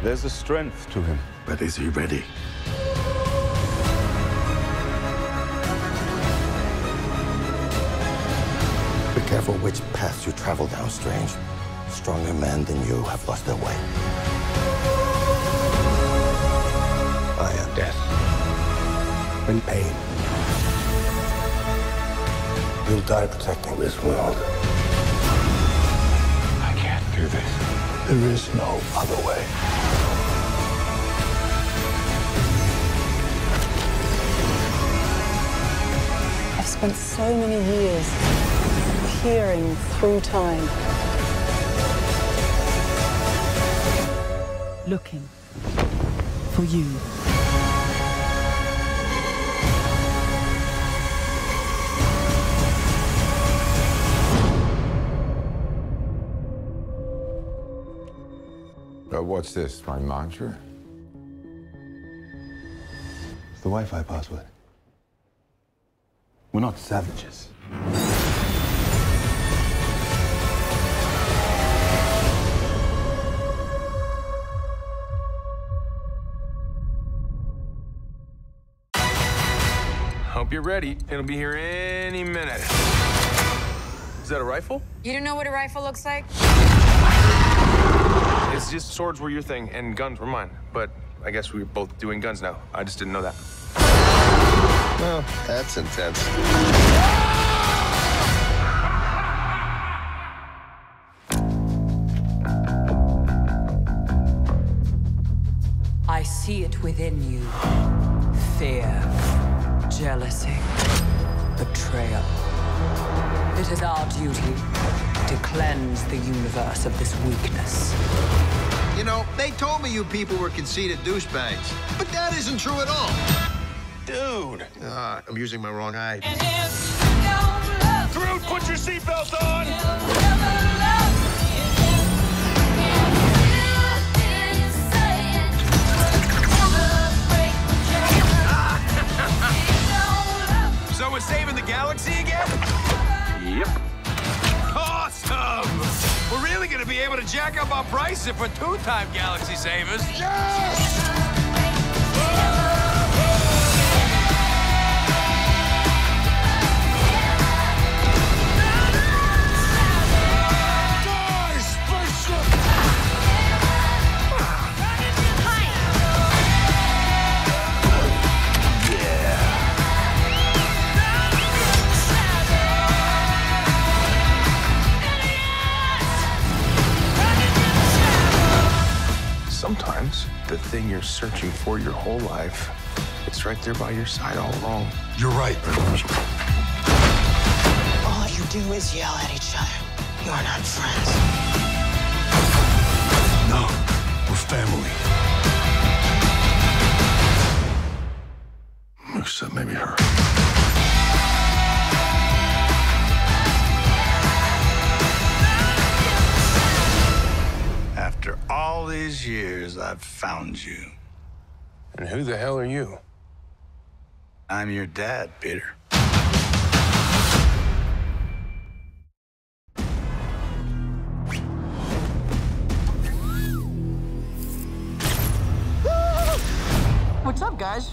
There's a strength to him. But is he ready? Careful which path you travel down, Strange. Stronger men than you have lost their way. I am death. In pain. You'll die protecting this world. I can't do this. There is no other way. I've spent so many years peering through time, looking for you. Uh, what's this, my mantra? It's the Wi-Fi password. We're not savages. Hope you're ready. It'll be here any minute. Is that a rifle? You don't know what a rifle looks like? It's just swords were your thing and guns were mine. But I guess we're both doing guns now. I just didn't know that. Well, that's intense. I see it within you. Fear, jealousy, betrayal. It is our duty to cleanse the universe of this weakness. You know, they told me you people were conceited douchebags, but that isn't true at all. Dude. Uh, I'm using my wrong eye. Groot, put your seatbelt on! So we're saving the galaxy again? Yep. Awesome! We're really gonna be able to jack up our price if we're two-time galaxy savers. Sometimes the thing you're searching for your whole life, it's right there by your side all along. You're right. All you do is yell at each other. You're not friends. No, we're family. Except maybe her. After all these years, I've found you. And who the hell are you? I'm your dad, Peter. What's up, guys?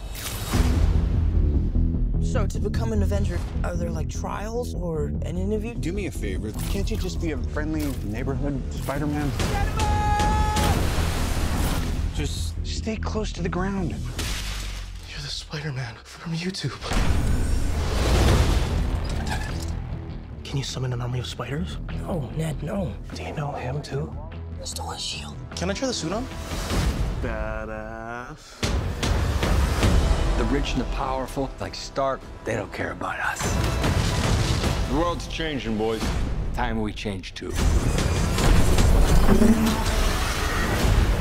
So, to become an Avenger, are there like trials or an interview? Do me a favor. Can't you just be a friendly neighborhood Spider-Man? Just stay close to the ground. You're the Spider-Man from YouTube. Can you summon an army of spiders? No, Ned, no. Do you know him too? I stole his shield. Can I try the suit on? Badass. The rich and the powerful, like Stark, they don't care about us. The world's changing, boys. Time we change too.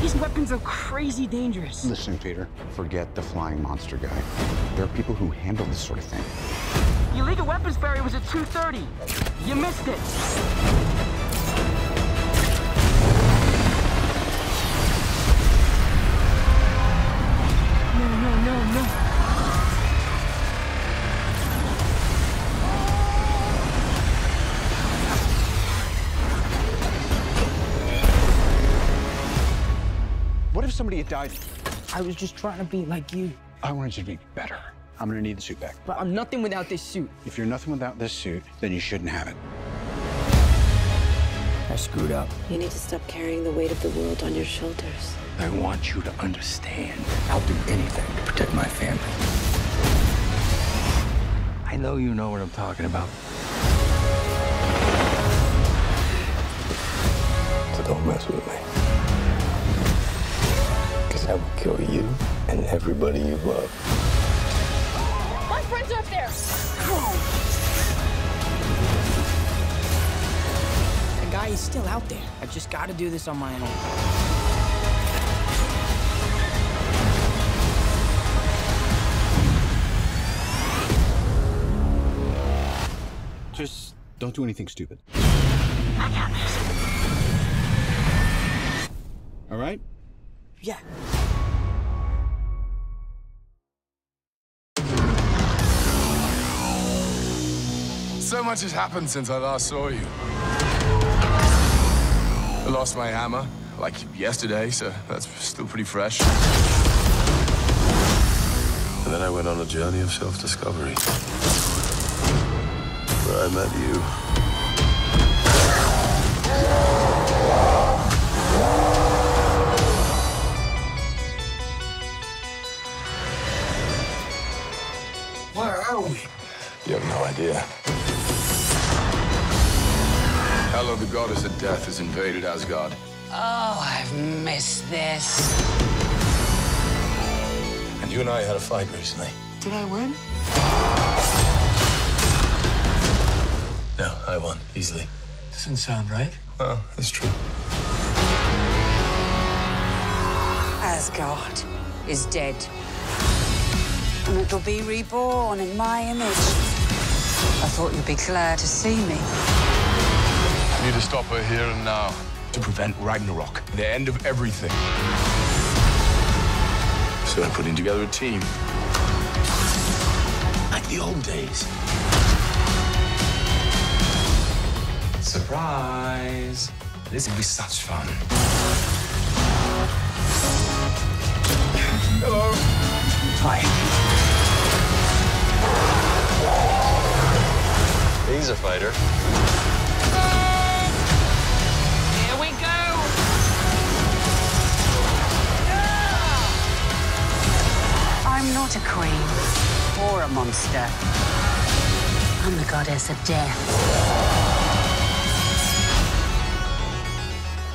These weapons are crazy dangerous. Listen, Peter, forget the flying monster guy. There are people who handle this sort of thing. The illegal weapons barrier was at 2.30. You missed it. Somebody had died? I was just trying to be like you. I wanted you to be better. I'm gonna need the suit back. But I'm nothing without this suit. If you're nothing without this suit, then you shouldn't have it. I screwed up. You need to stop carrying the weight of the world on your shoulders. I want you to understand. I'll do anything to protect my family. I know you know what I'm talking about. So don't mess with me. Because I will kill you and everybody you love. My friends are up there. The guy is still out there. I've just got to do this on my own. Just don't do anything stupid. I got this. All right? Yeah. So much has happened since I last saw you. I lost my hammer, like yesterday, so that's still pretty fresh. And then I went on a journey of self-discovery. Where I met you. Are we? You have no idea. Hela, the goddess of death, has invaded Asgard. Oh, I've missed this. And you and I had a fight recently. Did I win? No, I won, easily. Doesn't sound right. Well, it's true. Asgard is dead. And it'll be reborn in my image. I thought you'd be glad to see me. I need to stop her here and now to prevent Ragnarok, the end of everything. So I'm putting together a team. Like the old days. Surprise! This will be such fun. Hello. Hi. He's a fighter. Here we go. I'm not a queen or a monster. I'm the goddess of death.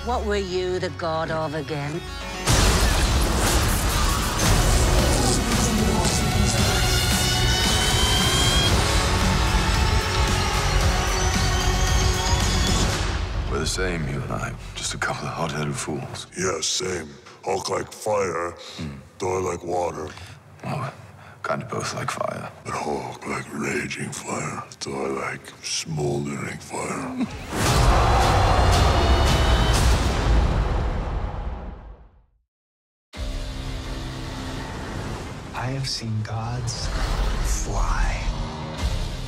What were you the god of again? Same, you and I. Just a couple of hot-headed fools. Yeah, same. Hulk like fire, hmm. Thor like water. Well, kind of both like fire. But Hulk like raging fire, Thor like smoldering fire. I have seen gods fly.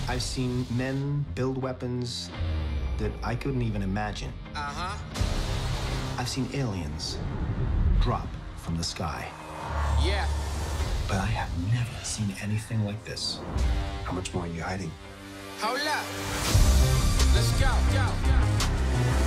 I've seen men build weapons that I couldn't even imagine. Uh huh. I've seen aliens drop from the sky. Yeah. But I have never seen anything like this. How much more are you hiding? Hold up. Let's go. Go. Uh.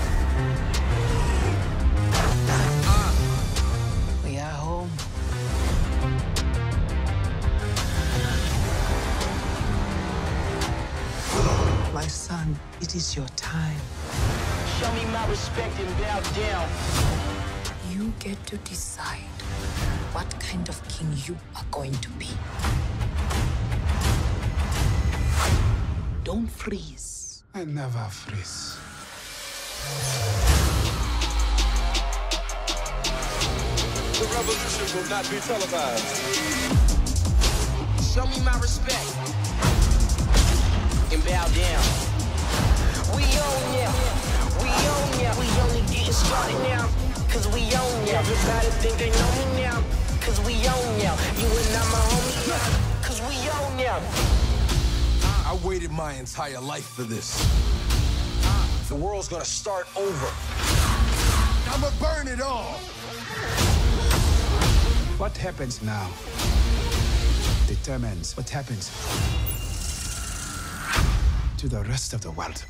My son, it is your time. Show me my respect and bow down. You get to decide what kind of king you are going to be. Don't freeze. I never freeze. The revolution will not be televised. Show me my respect and bow down. We own ya. We own ya. We only getting started now. Cause we own ya. Everybody think they know me now. Cause we own ya. You and I, my homie. yeah. Cause we own ya. I waited my entire life for this. The world's gonna start over. I'ma burn it all. What happens now determines what happens to the rest of the world.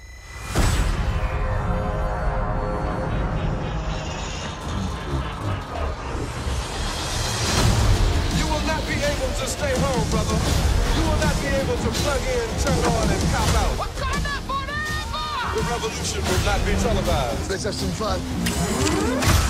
You will not be able to stay home, brother. You will not be able to plug in, turn on, and cop out. The revolution will not be televised. Let's have some fun.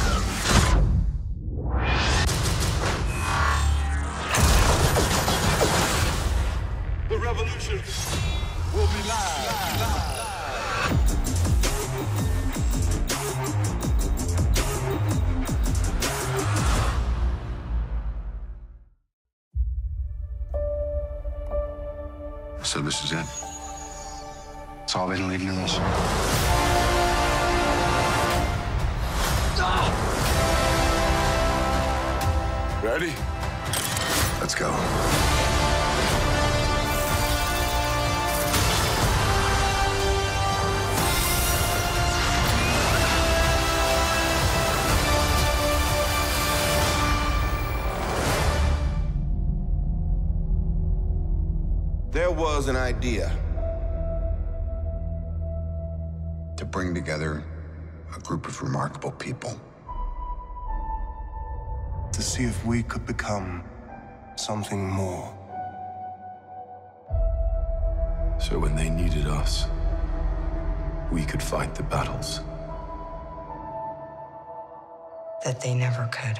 Could become something more. So when they needed us, we could fight the battles. That they never could.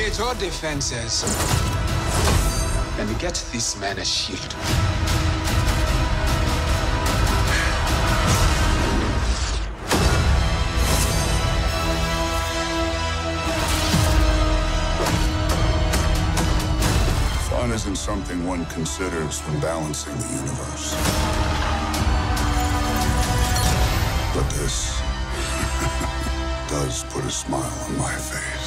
Engage all defenses. And get this man a shield. Fun isn't something one considers when balancing the universe. But this does put a smile on my face.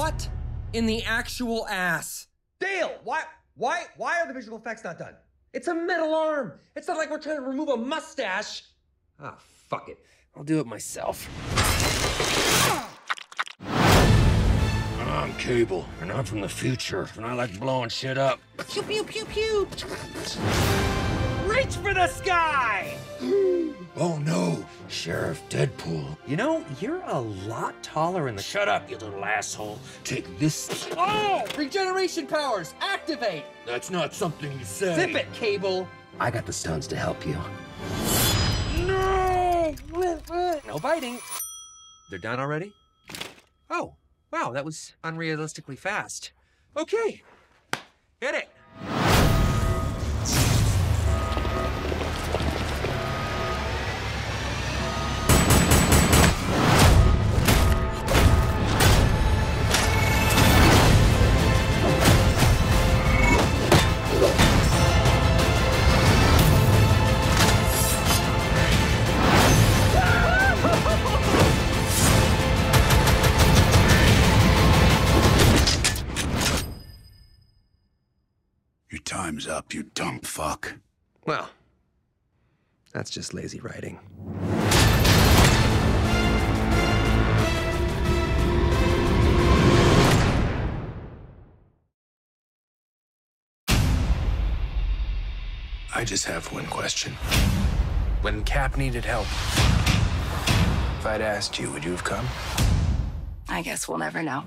What in the actual ass? Dale, why, why, why are the visual effects not done? It's a metal arm. It's not like we're trying to remove a mustache. Ah, fuck it. I'll do it myself. I'm Cable, and I'm from the future, and I like blowing shit up. Pew pew pew pew. Reach for the sky. Oh no, Sheriff Deadpool. You know, you're a lot taller in the. Shut up, you little asshole. Take this. Oh, regeneration powers activate. That's not something you say. Zip it, Cable. I got the stones to help you. No. No biting. They're done already. Oh, wow, that was unrealistically fast. Okay, hit it. You dumb fuck. Well, that's just lazy writing. I just have one question. When Cap needed help, if I'd asked you, would you have come? I guess we'll never know.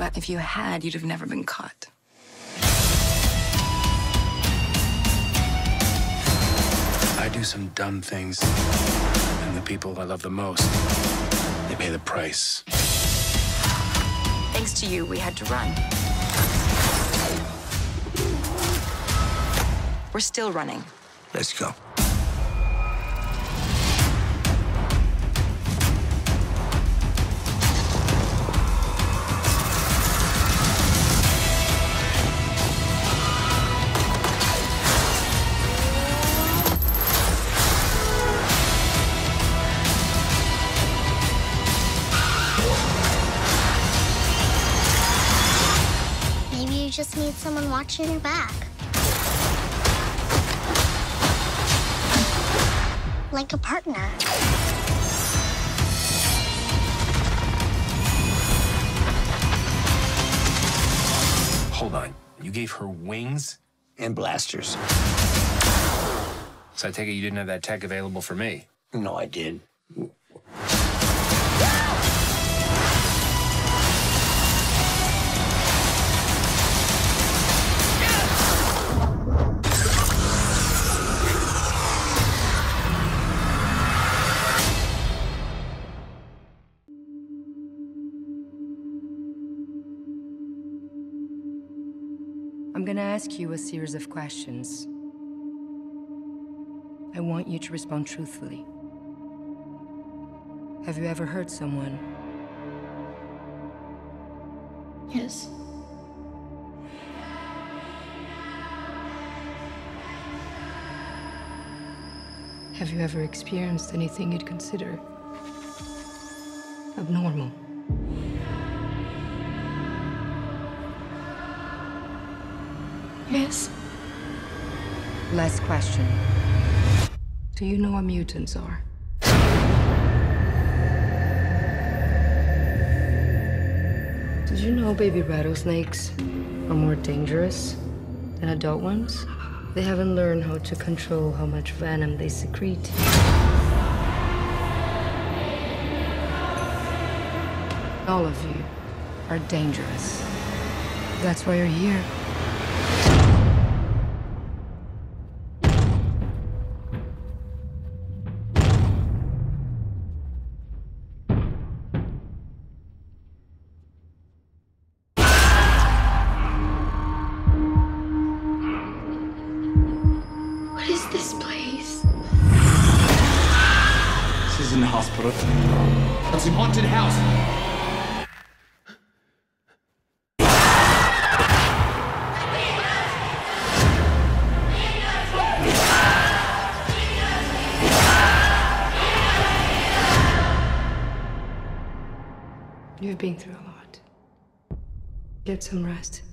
But if you had, you'd have never been caught. I do some dumb things, and the people I love the most, they pay the price. Thanks to you, we had to run. We're still running. Let's go. Just need someone watching your back. Like a partner. Hold on. You gave her wings and blasters. So I take it you didn't have that tech available for me? No, I did. Ask you a series of questions. I want you to respond truthfully. Have you ever hurt someone? Yes. Have you ever experienced anything you'd consider abnormal? Yes. Last question. Do you know what mutants are? Did you know baby rattlesnakes are more dangerous than adult ones? They haven't learned how to control how much venom they secrete. All of you are dangerous. That's why you're here. Get some rest.